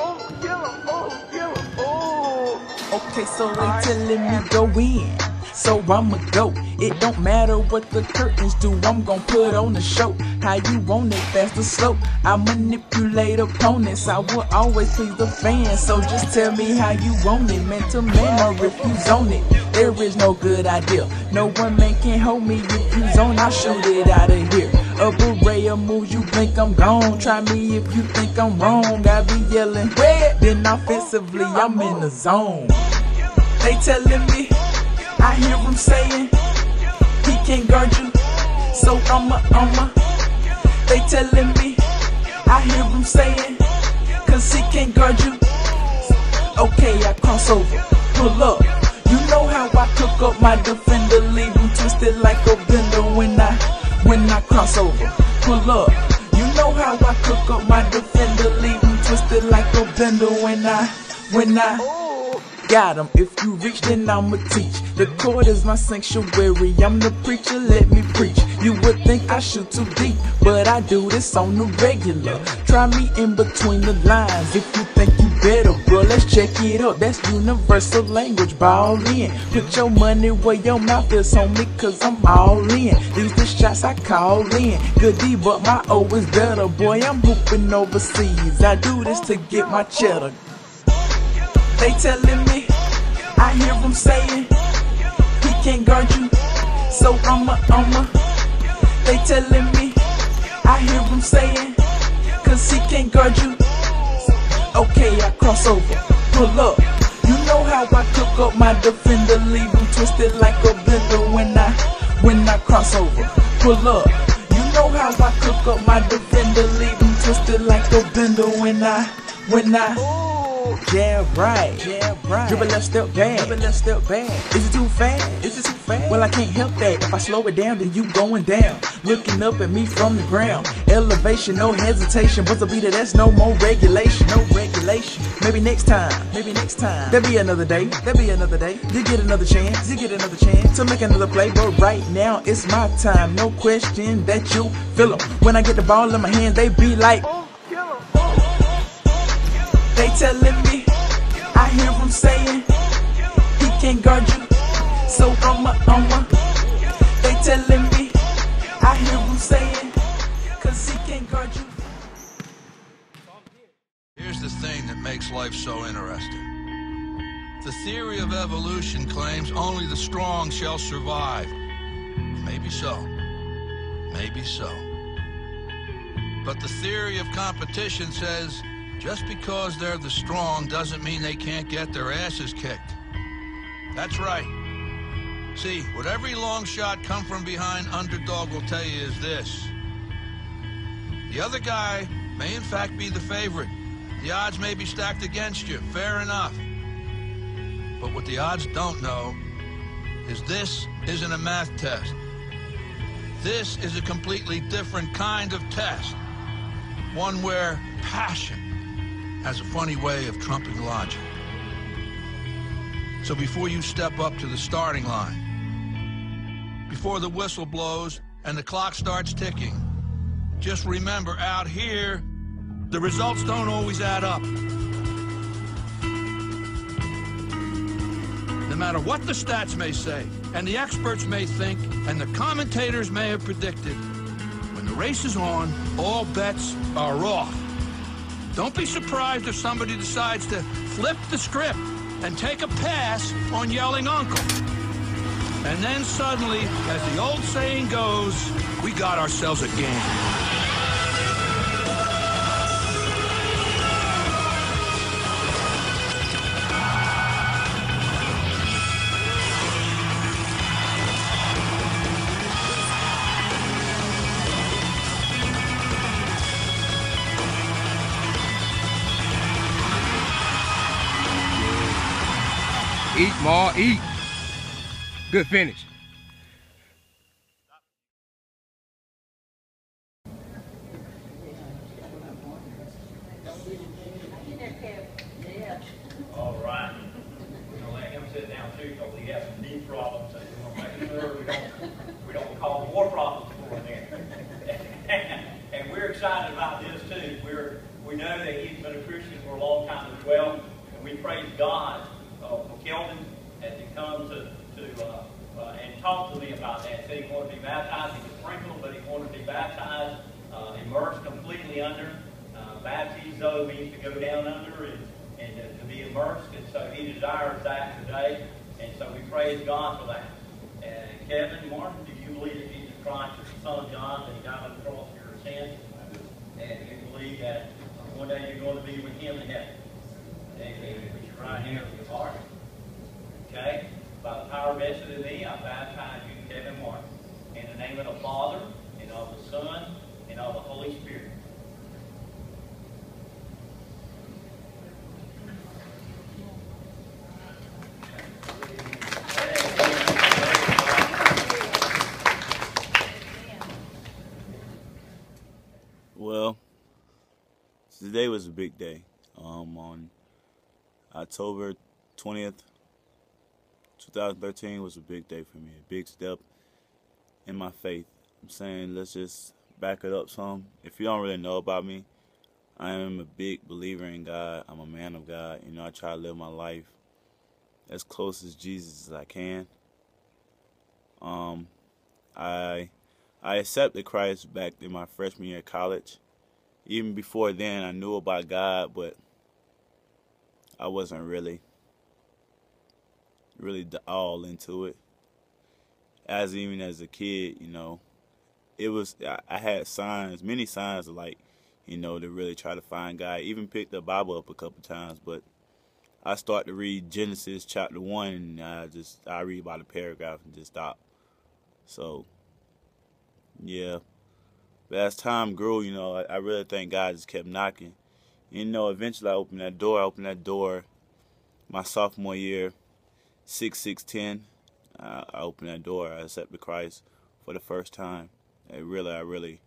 Oh. Oh. Oh. Okay, so they telling me go in. So I'ma go. It don't matter what the curtains do, I'm gon' put on the show. How you want it, fast or slow? I manipulate opponents, I will always please the fans. So just tell me how you want it, man to man, or if you zone it. There is no good idea. No one man can hold me if you zone, I'll shoot it out of here. A beret of moves, you think I'm gone. Try me if you think I'm wrong. I be yelling red, then offensively, I'm in the zone. They telling me, I hear them saying, he can't guard you. So I'ma, I'ma. They telling me, I hear them saying, cause he can't guard you. Okay, I cross over, pull up. You know how I cook up my defender, leave him twisted like a bender when I, when I cross over, pull up. You know how I cook up my defender, leave him twisted like a bender when I, when I got 'em. If you reach, then I'ma teach. The court is my sanctuary. I'm the preacher, let me preach. You would think I shoot too deep, but I do this on the regular. Try me in between the lines if you think you better, bro. Let's check it out. That's universal language. Ball in. Put your money where your mouth is, homie, cause I'm all in. These the shots I call in. Good D, but my O is better. Boy, I'm hooping overseas. I do this to get my cheddar. They telling me, I hear them saying, he can't guard you, so I'ma, I'ma. They telling me, I hear them saying, cause he can't guard you. Okay, I cross over, pull up. You know how I cook up my defender, leave him twisted like a blender when I, when I cross over, pull up. You know how I cook up my defender, leave him twisted like a bender when I, when I. Yeah, right. Yeah, right. Dribble left step back. Dribble left step back. Is it too fast? Is it too fast? Well, I can't help that. If I slow it down, then you going down. Looking up at me from the ground. Elevation, no hesitation. Buzzer beater, that's no more regulation. No regulation. Maybe next time. Maybe next time. There'll be another day. There'll be another day. You get another chance. You get another chance to make another play. But right now, it's my time. No question that you feel 'em. When I get the ball in my hand, they be like. They telling me, I hear them saying, he can't guard you, so I'ma, I'ma. They telling me, I hear them saying, cause he can't guard you. Here's the thing that makes life so interesting. The theory of evolution claims only the strong shall survive. Maybe so. Maybe so. But the theory of competition says just because they're the strong doesn't mean they can't get their asses kicked. That's right. See, what every long shot come from behind underdog will tell you is this. The other guy may in fact be the favorite. The odds may be stacked against you, fair enough. But what the odds don't know is this isn't a math test. This is a completely different kind of test. One where passion has a funny way of trumping logic. So before you step up to the starting line, before the whistle blows and the clock starts ticking, just remember out here, the results don't always add up. No matter what the stats may say, and the experts may think, and the commentators may have predicted, when the race is on, all bets are off. Don't be surprised if somebody decides to flip the script and take a pass on yelling uncle. And then suddenly, as the old saying goes, we got ourselves a game. Eat, Good finish. All right. We're gonna let him sit down too, because he has some knee problems, and we're gonna make sure we don't, we don't cause more problems for him there. And we're excited about this too. We're, we know that he's been a Christian for a long time as well, and we praise God uh, for Kelvin as he come to, to, uh, uh, and talk to me about that. Said he wanted to be baptized, he was sprinkled, but he wanted to be baptized, uh, immersed completely under. Uh, baptizo means to go down under and, and to, to be immersed, and so he desires that today, and so we praise God for that. And Kelvin, Martin, do you believe that Jesus Christ is the Son of God, that he died on the cross for your sins? And you believe that one day you're going to be with him in heaven? Amen. Put your right hand on your heart. Okay? By the power vested in me, I baptize you, Kelvin Martin. In the name of the Father, and of the Son, and of the Holy Spirit. Well, today was a big day. Um, on October 20th, 2013 was a big day for me. A big step in my faith. I'm saying let's just back it up some. If you don't really know about me, I am a big believer in God. I'm a man of God. You know, I try to live my life as close as Jesus as I can. Um, I I accepted Christ back in my freshman year of college. Even before then, I knew about God, but I wasn't really really all into it. As even as a kid, you know, it was I, I had signs, many signs like, you know, to really try to find God. Even picked the Bible up a couple times, but I start to read Genesis chapter one, and I just I read about a paragraph and just stop. So, yeah. But as time grew, you know, I, I really think God just kept knocking. You know, eventually I opened that door. I opened that door my sophomore year, six six ten. Uh, I opened that door. I accepted Christ for the first time. It really, I really,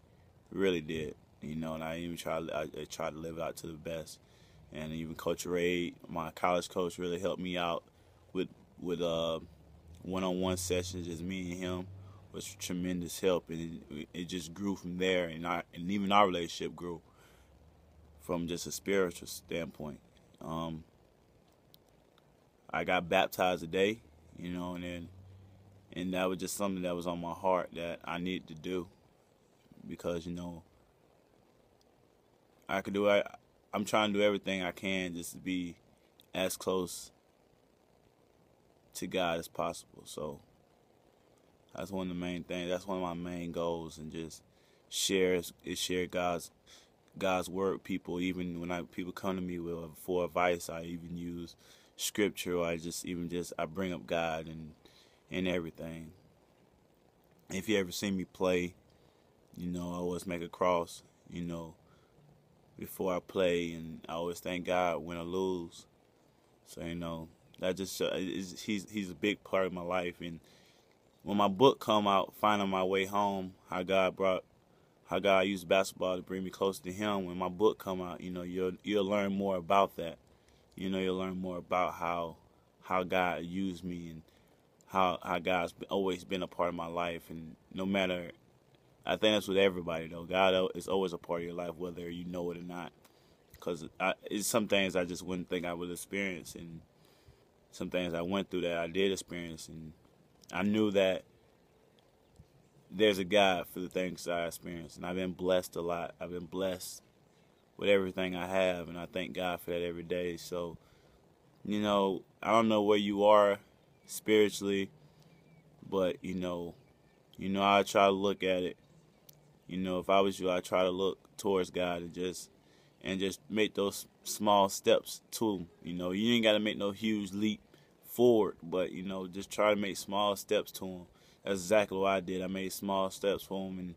really did. You know, and I even tried. I, I tried to live out to the best. And even Coach Ray, my college coach, really helped me out with with uh, one-on-one sessions, just me and him was tremendous help, and it, it just grew from there. And I, and even our relationship grew from just a spiritual standpoint. Um, I got baptized today, you know, and then and that was just something that was on my heart that I needed to do because you know I could do I I'm trying to do everything I can just to be as close to God as possible. So that's one of the main things. That's one of my main goals, and just share is share God's God's word. People, even when I people come to me with for advice, I even use scripture. Or I just even just I bring up God and and everything. If you ever see me play, you know I always make a cross. You know before I play, and I always thank God when I lose. So you know that just uh, he's he's a big part of my life and when my book come out, finding my way home, how God brought, how God used basketball to bring me close to Him. When my book come out, you know, you'll you'll learn more about that. You know, you'll learn more about how how God used me and how how God's always been a part of my life. And no matter, I think that's with everybody though. God is always a part of your life, whether you know it or not. Because it's some things I just wouldn't think I would experience, and some things I went through that I did experience, and I knew that there's a God for the things I experienced, and I've been blessed a lot. I've been blessed with everything I have, and I thank God for that every day. So, you know, I don't know where you are spiritually, but you know, you know, I try to look at it. You know, if I was you, I try to look towards God and just and just make those small steps to Him. You know, you ain't got to make no huge leap forward, but you know, just try to make small steps to him. That's exactly what I did. I made small steps for him, and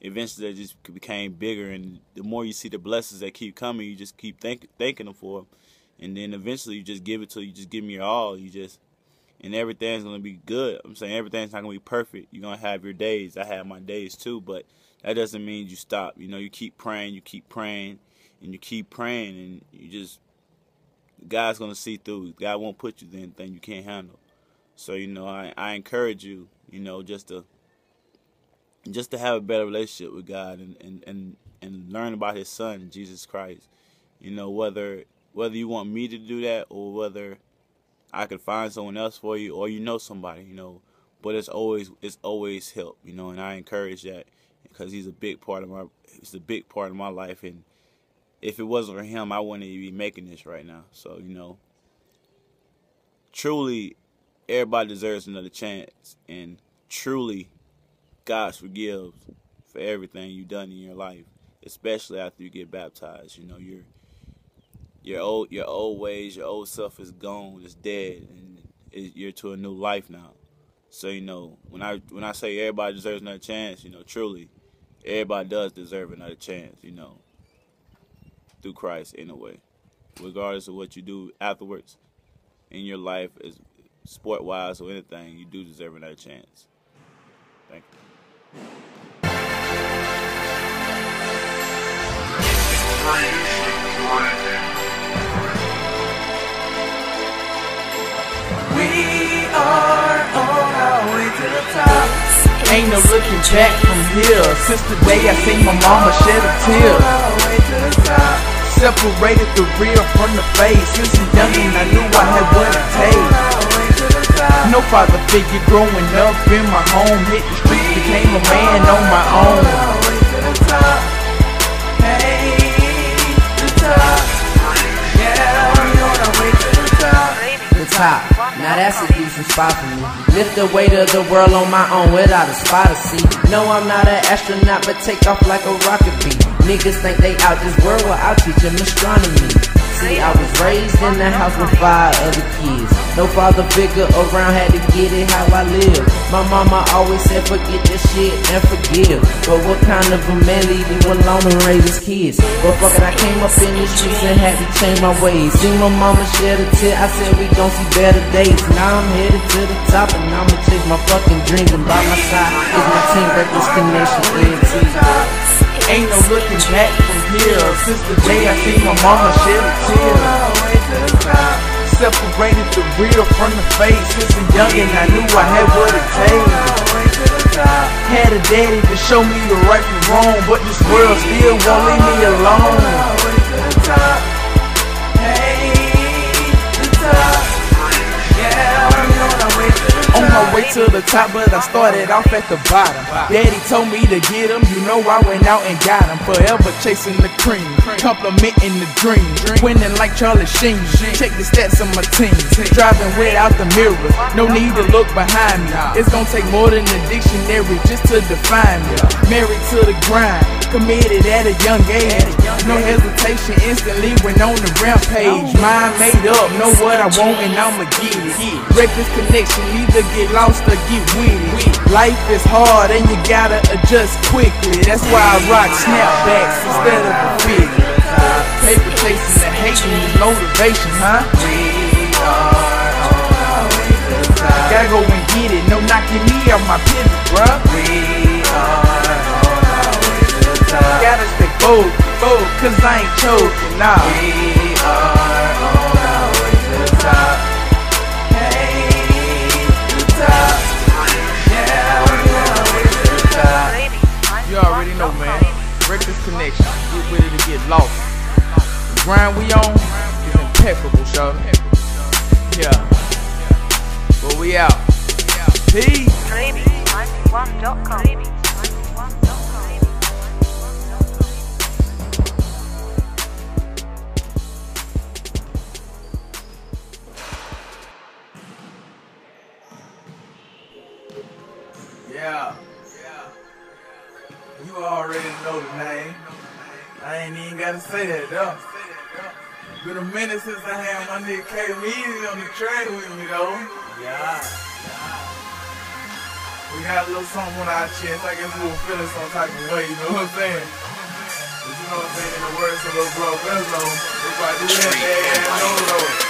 eventually they just became bigger. And the more you see the blessings that keep coming, you just keep think, thanking them for. And then eventually you just give it to you. Just give me your all. You just and everything's gonna be good. I'm saying everything's not gonna be perfect. You're gonna have your days. I have my days too, but that doesn't mean you stop. You know, you keep praying, you keep praying, and you keep praying, and you just God's gonna see through. God won't put you in anything you can't handle. So you know, I, I encourage you, you know, just to just to have a better relationship with God and, and, and, and learn about His Son Jesus Christ. You know, whether whether you want me to do that or whether I could find someone else for you or you know somebody, you know. But it's always it's always help, you know, and I encourage that because he's a big part of my he's a big part of my life and if it wasn't for him, I wouldn't even be making this right now. So, you know, truly, everybody deserves another chance. And truly, God forgives for everything you've done in your life, especially after you get baptized. You know, your your old your old ways, your old self is gone, it's dead, and you're to a new life now. So you know, when I when I say everybody deserves another chance, you know, truly, everybody does deserve another chance. You know, through Christ anyway. Regardless of what you do afterwards in your life, as sport wise or anything, you do deserve another chance. Thank you. We are on our way to the top. Ain't no looking back from here. Since the day I seen my mama shed a tear. Separated the real from the face. Since a youngin', I knew I had what it takes. No father figure growing up in my home. Hit the streets, became a man on my own. The top, now that's a decent spot for me. Lift the weight of the world on my own without a spot to see. No, I'm not an astronaut, but take off like a rocket beat. Niggas think they out this world, well, I'll teach them astronomy. See, I was raised in the house with five other kids. No father figure around, had to get it how I live. My mama always said, forget this shit and forgive. But what kind of a man leave you alone and raise his kids? But fuck it, I came up in the streets and had to change my ways. Seen my mama shed a tear, I said we gon' see better days. Now I'm headed to the top and I'ma chase my fucking dreams. And by my side is my team, Reckless Connection, ENT. Ain't no looking back from here. Since the day I seen my mama shed a tear. Separated the real from the face. Since a youngin', I knew I had what it takes. Had a daddy to show me the right from wrong, but this world still won't leave me alone. My way to the top, but I started off at the bottom. Daddy told me to get him, you know I went out and got him. Forever chasing the cream, complimenting the dream. Winning like Charlie Sheen. Check the stats of my team. Driving without the mirrors, no need to look behind me. It's gonna take more than a dictionary just to define me. Married to the grind, committed at a young age. No hesitation, instantly went on the rampage. Mind made up, know what I want and I'ma get it. Reckless connection, either get lost or get with it. Life is hard and you gotta adjust quickly. That's why I rock snapbacks instead of a fit. Paper chasing the hating is motivation, huh? Gotta go and get it, no knocking me off my pivot, bruh. Gotta stay bold, bold, cause I ain't choking, nah. We are on our way to the top. You already know, man. Break this connection. Get ready to get lost. The grind we on is impeccable, y'all. Yeah. But we out. Peace. already know the name. I ain't even gotta say that though. Been a minute since I had my nigga K Easy on the train with me though. Yeah. We got a little something on our chest. I guess we were feeling some type of way, you know what I'm saying? But you know what I'm saying? In the words of those bro Benzo, if I do that, they ain't no road.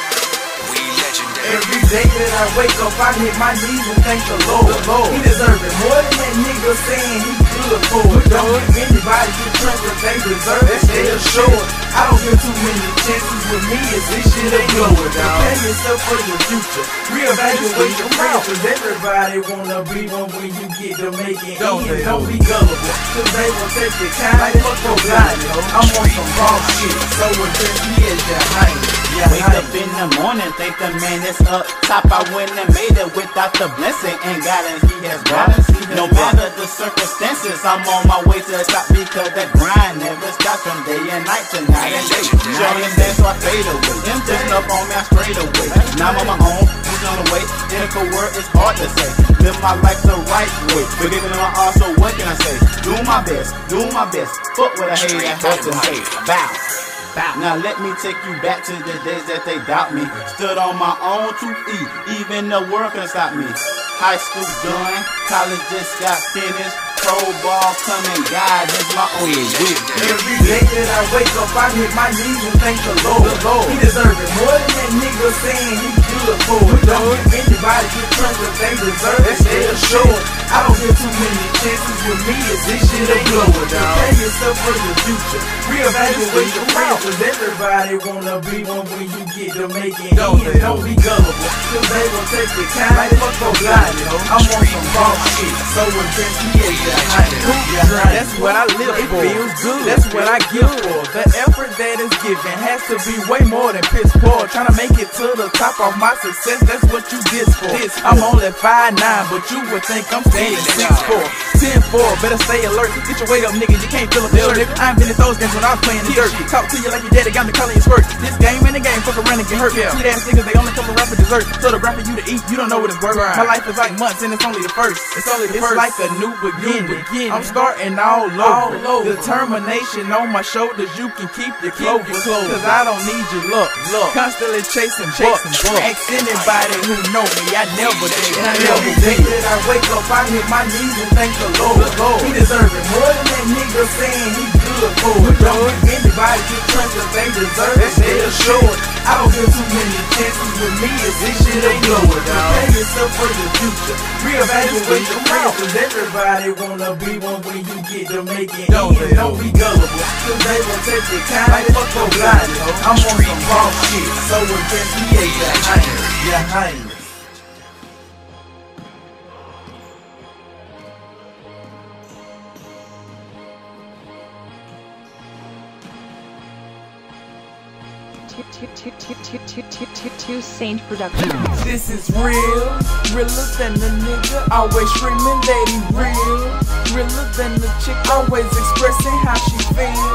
Every day that I wake up, I hit my knees and thank the Lord. Lord. He deserves it more than that nigga saying he good for it. Don't give anybody the trust that they deserve it. They assured. I don't get too many chances with me. Is this shit a blower, dog? Prepare yourself for your future. Reevaluate your friends, cause everybody wanna be one when you get to making don't ends. Don't be gullible, cause they will take your time like fuck your body. I'm on some wrong shit, so address me as your highness. Wake up in the morning, thank the man that's up top. I wouldn't have made it without the blessing and guidance he has brought. Us No matter the circumstances, I'm on my way to the top because that grind never stops from day and night to night and day. Jordan dance, so I fade away. Them just up on me, I straight away. Now I'm on my own, who's on the way? Lyrical word is hard to say. Live my life the right way. Forgiving my heart, so what can I say? Do my best, do my best. Fuck what I hate, I have to say. Bow. Now let me take you back to the days that they doubt me. Stood on my own two feet, even the world can stop me. High school done, college just got finished. Pro ball coming, God is my only witness. Every day that I wake up, I hit my knees and thank the Lord. He deserves it more than that nigga saying he good for it. Don't give anybody get turned if they deserve it. Stay assured. I don't get too many chances with me. Is this shit a blower, dog? Prepare yourself for the future. Reevaluate your plans, cause everybody wanna be one when you get to making don't. Don't be gullible, cause they will take your time like fuck go blind. I'm on some boss shit, so appreciate the hype. That's what I live for. It feels good. That's what I give for. The effort that is given has to be way more than piss poor. Trying to make it to the top of my success, that's what you did for. I'm only 5'9, but you would think I'm standing 6'4. 10'4, better stay alert. Get your weight up, nigga. You can't fill up the shirt. I ain't been in those games when I was playing the dirt. Talk to you like your daddy got me calling you squirt. This game ain't a game, fuck around and get hurt. Yeah. Sweet ass niggas, they only come around for dessert. So the rap for you to eat, you don't know what it's worth. My life is like months and it's only the first. It's only the it's first. like a new beginning. I'm starting all over. All over. Determination on my shoulders, you can keep your clothes. Cause I don't need your luck. Look, constantly chasing chasing bucks. Ask anybody who know me, I never did. And I never did. that I wake up, I hit my knees and thank the Lord. He deserve it more than that nigga saying he good for it. Don't give anybody get turned if they deserve it. Assured. I don't get too many chances with me. Is this shit ain't blower, dog? Prepare yourself for the future. Reevaluate your plans, cause everybody wanna be one when you get to making ends. Don't be gullible, cause they will take your time like fuck your blind. I'm on some boss shit, so appreciate your highness, your highness. Two Saint Productions. This is real, realer than the nigga, always screaming that real. Realer than the chick, always expressing how she feel.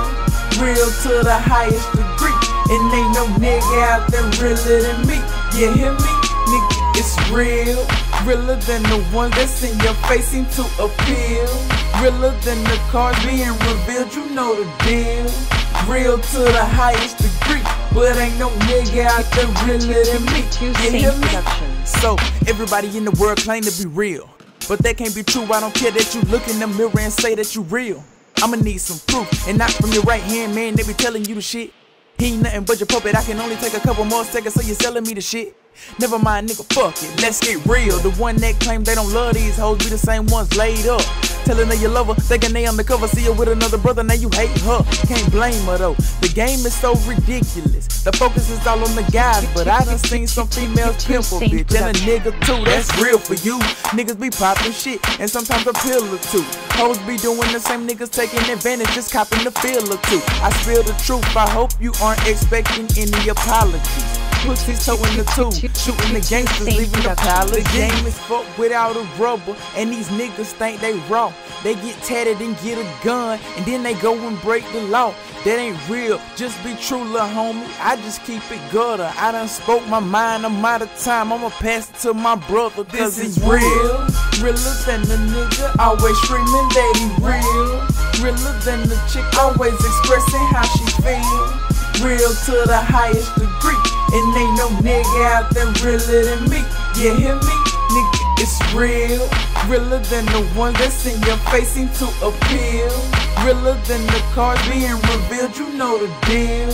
Real to the highest degree, and ain't no nigga out there realer than me. You hear me? Nigga, it's real. Realer than the one that's in your face seem to appeal. Realer than the cards being revealed, you know the deal. Real to the highest degree, but ain't no nigga out there realer than me. You hear me? So everybody in the world claim to be real, but that can't be true. I don't care that you look in the mirror and say that you real. I'ma need some proof, and not from your right hand man. They be telling you the shit. He ain't nothing but your puppet. I can only take a couple more seconds, so you're selling me the shit. Never mind, nigga, fuck it. Let's get real. The one that claim they don't love these hoes be the same ones laid up. Telling her you love her, thinking they undercover, see her with another brother, now you hate her. Can't blame her though. The game is so ridiculous. The focus is all on the guys, but I done seen some females pimple, bitch, and a nigga too. That's real for you. Niggas be popping shit, and sometimes a pill or two. Hoes be doing the same niggas taking advantage, just copping the feel or two. I spill the truth. I hope you aren't expecting any apologies pussies towing the two, shooting the gangsters, leaving the pile. The game is fucked without a rubber, and these niggas think they raw. They get tatted and get a gun, and then they go and break the law. That ain't real, just be true, little homie. I just keep it gutter. I done spoke my mind, I'm out of time. I'ma pass it to my brother, cause this is real. Realer than the nigga, always screaming that he real. Realer than the chick, always expressing how she feel. Real to the highest degree. And ain't no nigga out there realer than me. You hear me? Nigga, it's real. Realer than the one that's in your face seem to appeal. Realer than the cards being revealed, you know the deal.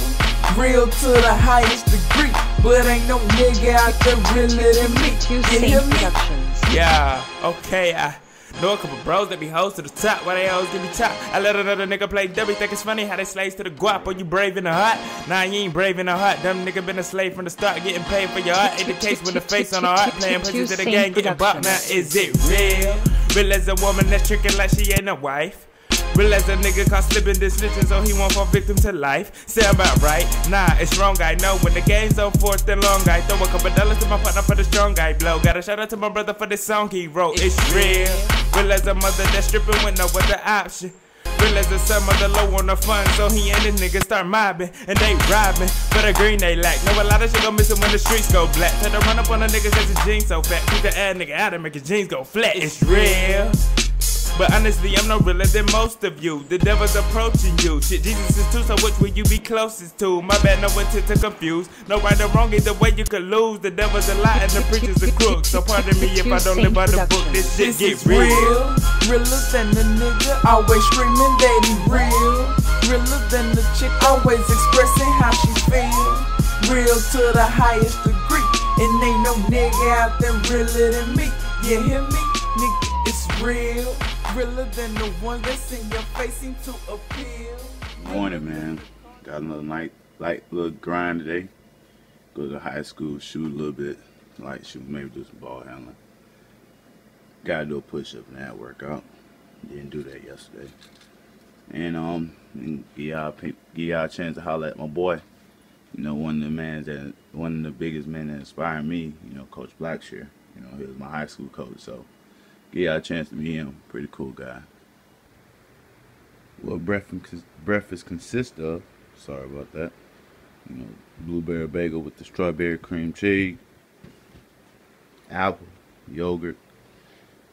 Real to the highest degree. But ain't no nigga out there realer than me. You hear me? Yeah, okay, I Know a couple bros that be hoes to the top, why they always give me top. I let another nigga play W, think it's funny how they slaves to the guap. Are you brave in the heart? Nah, you ain't brave in the heart. Dumb nigga been a slave from the start, getting paid for your heart. Ain't the case with the face on the heart, playing pussy to the game, getting bought. Now is it real? Real as a woman that's tricking like she ain't a wife. Real as a nigga caught slipping this snitching, so he won't fall victim to life. Say about right, nah, it's wrong, I know. When the game's on fourth and long, I throw a couple dollars to my partner for the strong guy blow. Got a shout out to my brother for the song he wrote. It's real. Real as a mother that's stripping with no other option. Real as a son, mother low on the fun, so he and his niggas start mobbing and they robbing. But a green they lack. Know a lot of shit go missing when the streets go black. Try to run up on the niggas that's his jeans so fat. Keep the ass nigga out and make his jeans go flat. It's real. But honestly, I'm no realer than most of you. The devil's approaching you. Shit, Jesus is too, so which will you be closest to? My bad, no intent to confuse. No right or wrong, either way you could lose. The devil's a lie and the preacher's a crook. So pardon me if I don't live by the book. This shit get is real. real. Realer than the nigga, always screaming that he real. Realer than the chick, always expressing how she feel. Real to the highest degree. And ain't no nigga out there realer than me. You hear me? Nigga, it's real. Realer than the one that's in your face seem to appeal. Morning, man. Got another night, light little grind today. Go to high school, shoot a little bit, light shoot, maybe do some ball handling. Gotta do a push up and that workout. Didn't do that yesterday. And um, and give y'all give y'all a chance to holler at my boy. You know, one of the men that one of the biggest men that inspired me. You know, Coach Blackshear. You know, he was my high school coach. So y'all a chance to meet him. Pretty cool guy. What breakfast breakfast consists of? Sorry about that. You know, blueberry bagel with the strawberry cream cheese, apple, yogurt,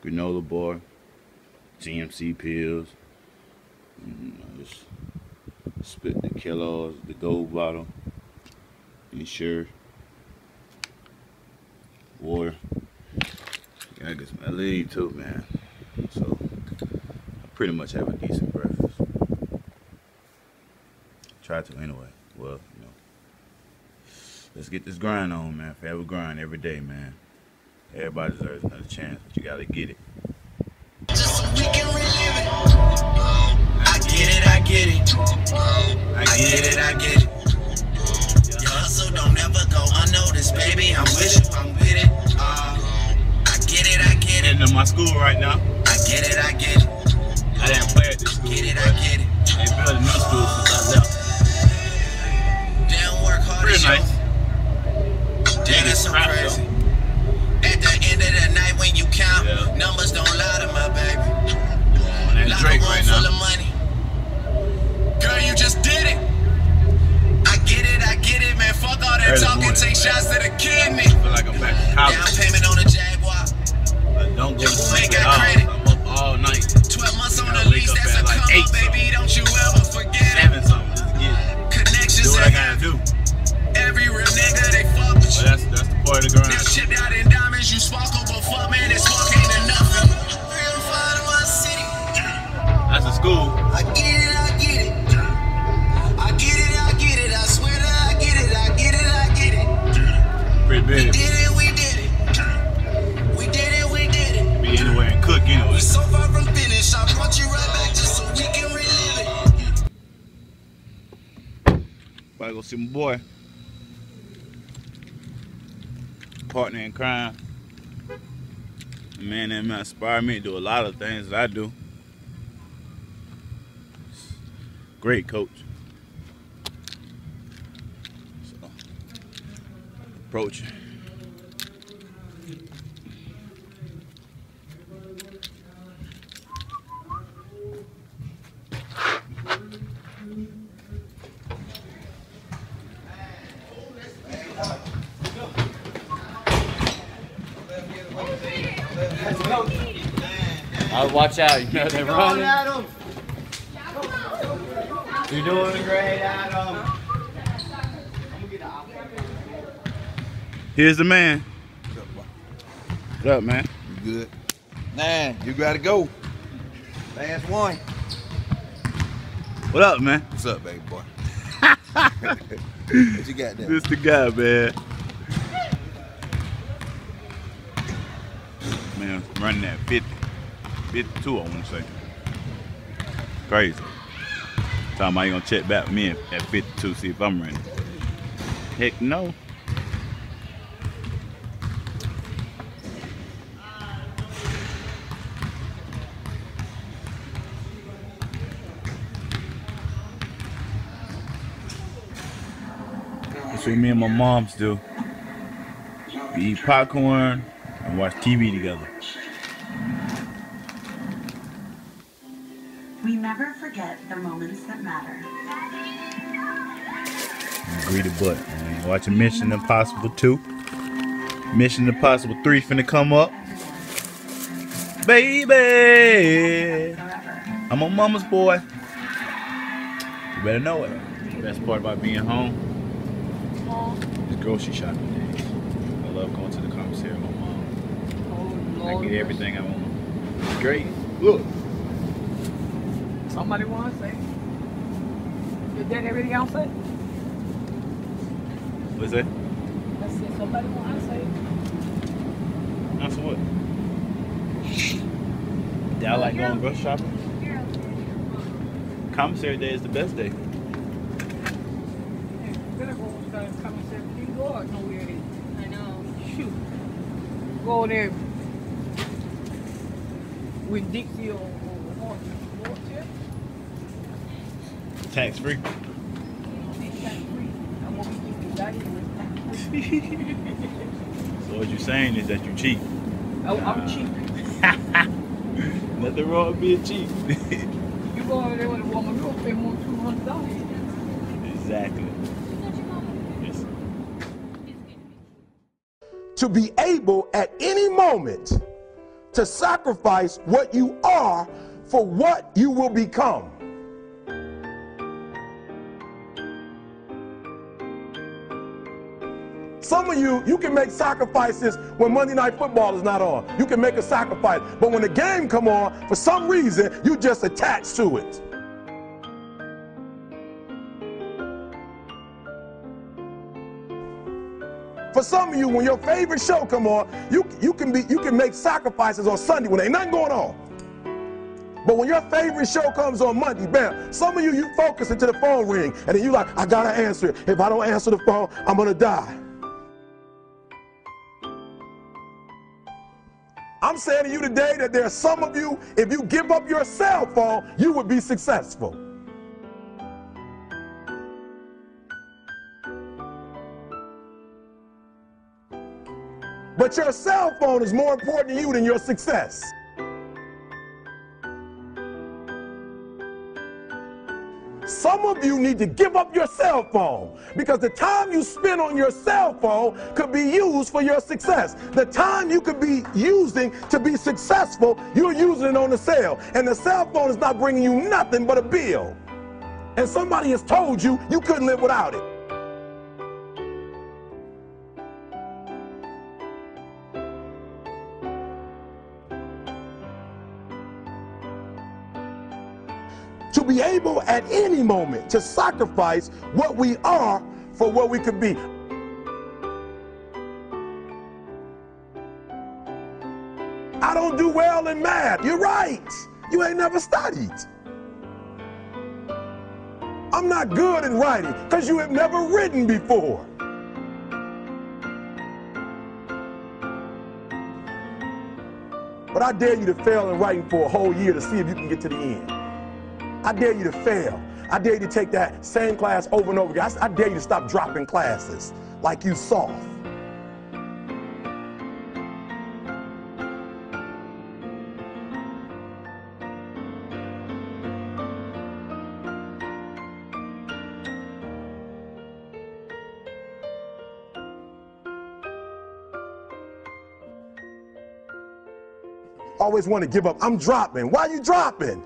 granola bar, GNC pills. You know, just spit the Kellogg's, the gold bottle, and sure, water. Gotta get some lead too, man. So I pretty much have a decent breakfast. Try to anyway. Well, you know. Let's get this grind on, man. Forever grind every day, man. Everybody deserves another chance, but you gotta get it. I get it, I get it. I get it, I get it. Your hustle don't ever go unnoticed, baby. I'm with it, I'm with it. I get it, I get it. Heading to my school right now. I get it, I get it. I didn't play at this school. Get it, I get it. They built a new school since I left. Damn work hard Pretty nice. Damn, that's so crap, crazy. At the end of the night when you count, numbers don't lie to my baby. And Locker Drake right full now. of money. Girl, you just did it. I get it, I get it, man. Fuck all that Early talking. morning, Take man. shots to the kidney. I feel like I'm back in Down payment on a Jaguar. Don't go to sleep at all. credit. I'm up all night. 12 months on the lease, that's a like up, baby. Don't you ever forget it. Seven something. Just get it. Connections Do what I gotta do. Every real nigga, they fuck with you. that's that's the part of the grind. Now shipped out in diamonds, you sparkle, but fuck, man, this fuck ain't enough. Real fine in my city. That's a school. I get it, I get it. I get it, I get it. I swear that I get it, I get it, I get it. Pretty big. I brought you right back just so we can relive it. Go see my boy. Partner in crime. A man that inspired me to do a lot of things that I do. Great coach. So, approach. Watch out. You know they're running. Adam. You're doing great, Adam. Here's the man. What up, man? You good? Man, you gotta go. Last one. What up, man? What's up, baby boy? what you got there? This the guy, man. Man, I'm running that 50. 52, I want to say. Crazy. Talking about you gonna check back me at at 52, see if I'm running. Heck no. That's what me and my moms do. We eat popcorn and watch TV together. Never forget the moments that matter. Greedy butt. Man. Watching Mission Impossible 2. Mission Impossible 3 finna come up. Baby! I'm a mama's boy. You better know it. Best part about being home is grocery shopping days. I love going to the commissary with my mom. I get everything I want. It's great. Look. Somebody want to say? Is that everything else say? What's that? That's it. Somebody gonna say. it. Answer what? Did I like going grocery shopping? Commissary day is the best day. Better go inside and come and say, you go out nowhere. then. I know. Shoot. Go there with Dixie or, or or- or chair. Tax free. I'm gonna be Dixie daddy with So what you're saying is that you cheat. Oh, I'm uh, cheap. Nothing wrong with being cheap. You go over there with a woman, you gonna pay more than two hundred dollars. exactly. Yes. to be able at any moment to sacrifice what you are for what you will become. Some of you, you can make sacrifices when Monday Night Football is not on. You can make a sacrifice. But when the game come on, for some reason, you just attach to it. For some of you, when your favorite show come on, you, you can be you can make sacrifices on Sunday when ain't nothing going on. But when your favorite show comes on Monday, bam, some of you, you focus until the phone ring, and then you like, I gotta answer it. If I don't answer the phone, I'm gonna die. I'm saying to you today that there are some of you, if you give up your cell phone, you would be successful. But your cell phone is more important to you than your success. Some of you need to give up your cell phone because the time you spend on your cell phone could be used for your success. The time you could be using to be successful, you're using it on the cell. And the cell phone is not bringing you nothing but a bill. And somebody has told you you couldn't live without it. To be able at any moment to sacrifice what we are for what we could be. I don't do well in math. You're right. You ain't never studied. I'm not good in writing because you have never written before. But I dare you to fail in writing for a whole year to see if you can get to the end. I dare you to fail. I dare you to take that same class over and over again. I, I dare you to stop dropping classes like you soft. Always want to give up. I'm dropping. Why are you dropping?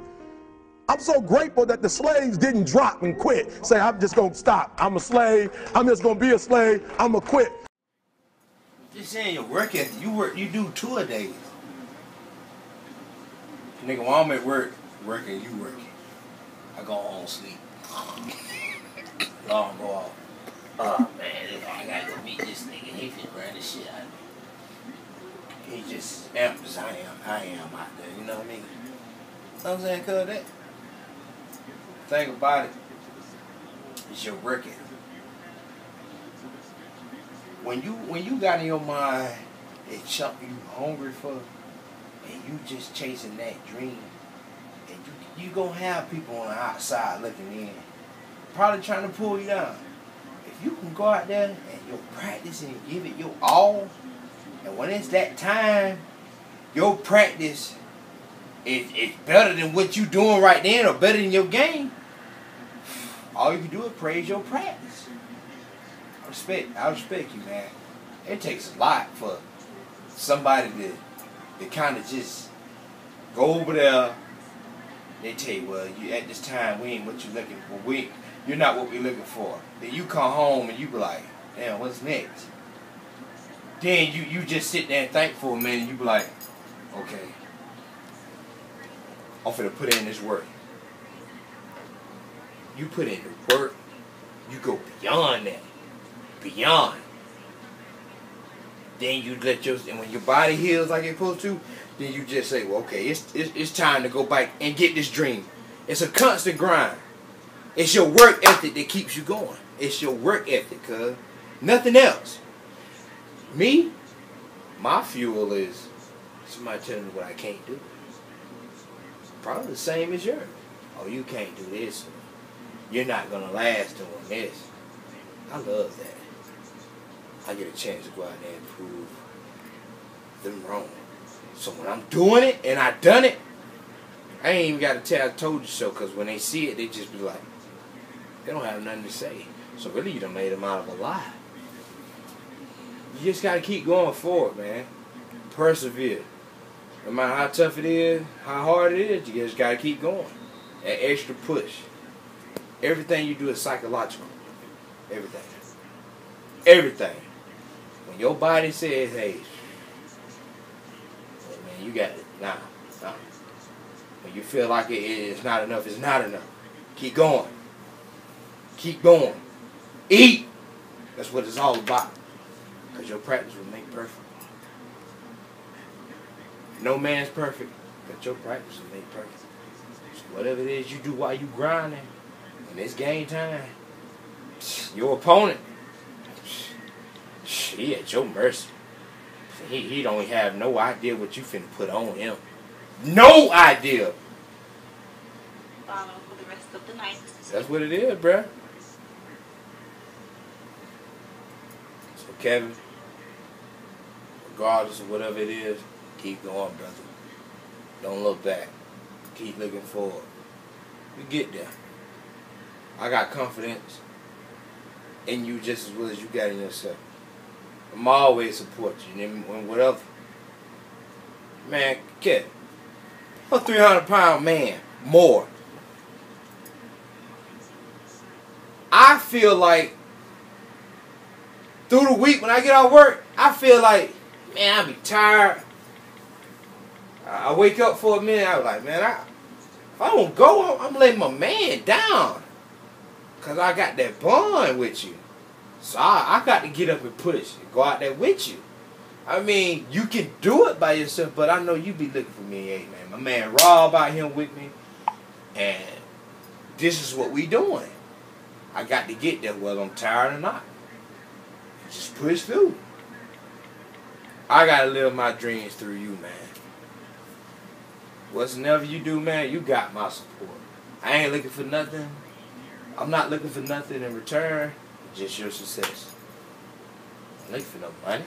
I'm so grateful that the slaves didn't drop and quit. Say, I'm just gonna stop. I'm a slave. I'm just gonna be a slave. I'm gonna quit. Just saying your work ethic. You work. You do two a days. Nigga, while I'm at work, working, you working. I go home sleep. Alarm go out. Oh man, I gotta go meet this nigga. He finna run the shit out of me. He just amped as I am. I am out there. You know what I mean? I'm saying? Cause that. Think about. It's your work ethic. When you when you got in your mind that something you hungry for, and you just chasing that dream, and you you gonna have people on the outside looking in, probably trying to pull you down. If you can go out there and you practice and give it your all, and when it's that time, your practice is, is better than what you doing right then or better than your game. All you can do is praise your practice. I respect I respect you, man. It takes a lot for somebody to to kind of just go over there. They tell you, well, you at this time we ain't what you looking for. We you're not what we're looking for. Then you come home and you be like, damn, what's next? Then you you just sit there and think for a minute. You be like, okay, I'm finna put in this work. You put in the work. You go beyond that. Beyond. Then you let your and when your body heals like it's supposed to, then you just say, well, okay, it's, it's it's time to go back and get this dream. It's a constant grind. It's your work ethic that keeps you going. It's your work ethic, cuz nothing else. Me, my fuel is somebody telling me what I can't do. Probably the same as yours. Oh, you can't do this. You're not gonna last doing this. I love that. I get a chance to go out there and prove them wrong. So when I'm doing it and I done it, I ain't even got to tell I told you so because when they see it, they just be like, they don't have nothing to say. So really, you done made them out of a lie. You just got to keep going forward, man. Persevere. No matter how tough it is, how hard it is, you just got to keep going. That extra push. Everything you do is psychological. Everything. Everything. When your body says, hey, hey, man, you got it. Nah, nah. When you feel like it is not enough, it's not enough. Keep going. Keep going. Eat. That's what it's all about. Because your practice will make perfect. No man's perfect, but your practice will make perfect. So whatever it is you do while you grinding, when it's game time, your opponent, he at your mercy. He, he don't have no idea what you finna put on him. No idea. Follow for the rest of the night. That's what it is, bruh. So Kelvin, regardless of whatever it is, keep going, brother. Don't look back. Keep looking forward. You get there. I got confidence in you just as well as you got in yourself. I'm always support you and whatever. Man, kid, a 300 pound man, more. I feel like through the week when I get off work, I feel like, man, I be tired. I wake up for a minute, I was like, man, I, if I don't go, I'm, I'm letting my man down. Cause I got that bond with you. So I, I got to get up and push and go out there with you. I mean, you can do it by yourself, but I know you be looking for me, hey man. My man Rob out here with me. And this is what we doing. I got to get there whether I'm tired or not. Just push through. I gotta live my dreams through you, man. Whatever you do, man, you got my support. I ain't looking for nothing. I'm not looking for nothing in return. Just your success. I ain't for no money.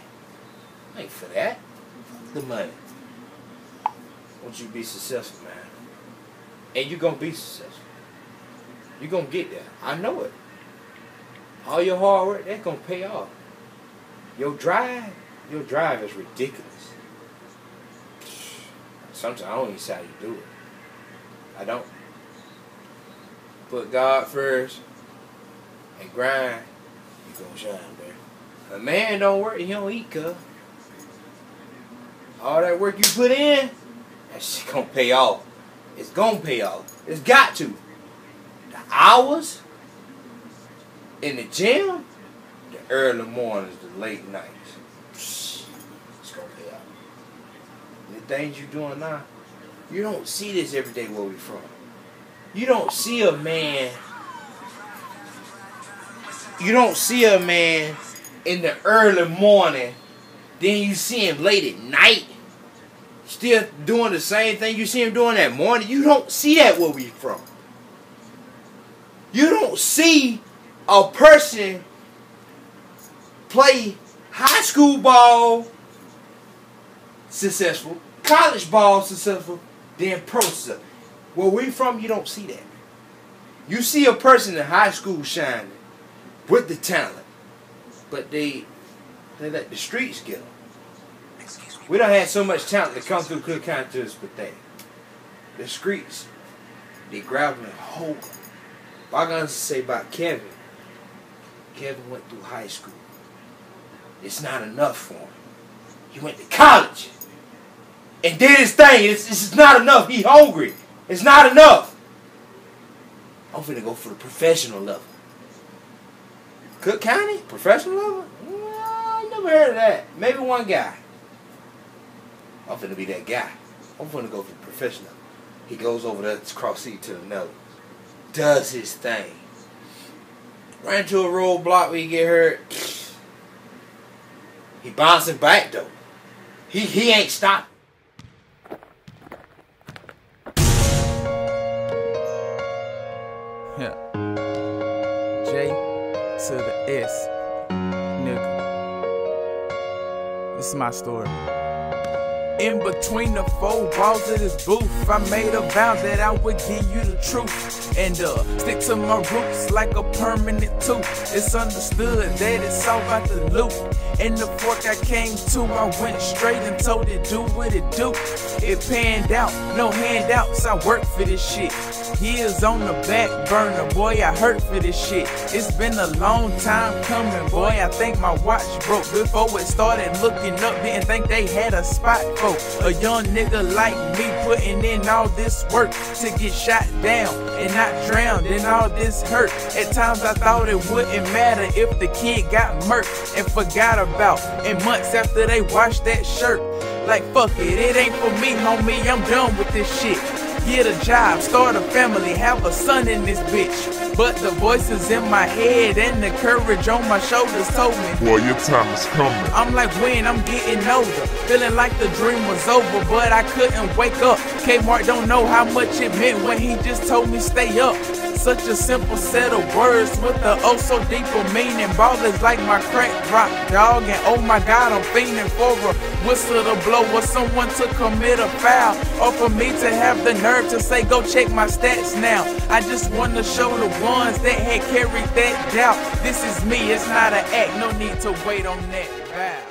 I ain't for that. The money. Want you be successful, man. And you're gonna be successful. You're gonna get there. I know it. All your hard work, that's gonna pay off. Your drive, your drive is ridiculous. Sometimes I don't even see how you do it. I don't. Put God first and grind, you gonna shine, baby. A man don't work, he don't eat, cuz. All that work you put in, that shit gonna pay off. It's gonna pay off. It's got to. The hours in the gym, the early mornings, the late nights. It's gonna pay off. The things you're doing now, you don't see this every day where we from. You don't see a man. You don't see a man in the early morning, then you see him late at night, still doing the same thing you see him doing that morning. You don't see that where we from. You don't see a person play high school ball successful, college ball successful, then pro successful. Where we from, you don't see that. You see a person in high school shining with the talent, but they they let the streets get them. We don't have so much talent to come through Cook County to us pathetic. The streets, they grab them and hold them. I'm gonna say about Kelvin, Kelvin went through high school. It's not enough for him. He went to college and did his thing. It's, it's not enough. He hungry. It's not enough. I'm finna go for the professional level. Cook County? Professional level? I never heard of that. Maybe one guy. I'm finna be that guy. I'm finna go for the professional. He goes over there, cross seat to the nose. Does his thing. Ran into a roadblock where he get hurt. He bouncing back though. He he ain't stopping. S. Nigga. This is my story. In between the four walls of this booth, I made a vow that I would give you the truth and uh, stick to my roots like a permanent tooth. It's understood that it's all about the loot. And the fork I came to, I went straight and told it do what it do. It panned out, no handouts. I work for this shit. Years on the back burner, boy, I hurt for this shit. It's been a long time coming, boy. I think my watch broke before it started looking up. Didn't think they had a spot for a young nigga like me putting in all this work to get shot down and not drowned in all this hurt. At times I thought it wouldn't matter if the kid got murked and forgot about. And months after they washed that shirt, like fuck it, it ain't for me, homie. I'm done with this shit. Get a job, start a family, have a son in this bitch. But the voices in my head and the courage on my shoulders told me, Boy, your time is coming. I'm like when I'm getting older, feeling like the dream was over, but I couldn't wake up. Kmart don't know how much it meant when he just told me stay up. Such a simple set of words with a oh so deep a meaning. Ballers like my crack rock dog, and oh my god, I'm fiending for a whistle to blow or someone to commit a foul, or for me to have the nerve to say go check my stats now. I just want to show the ones that had carried that doubt. This is me, it's not an act, no need to wait on that.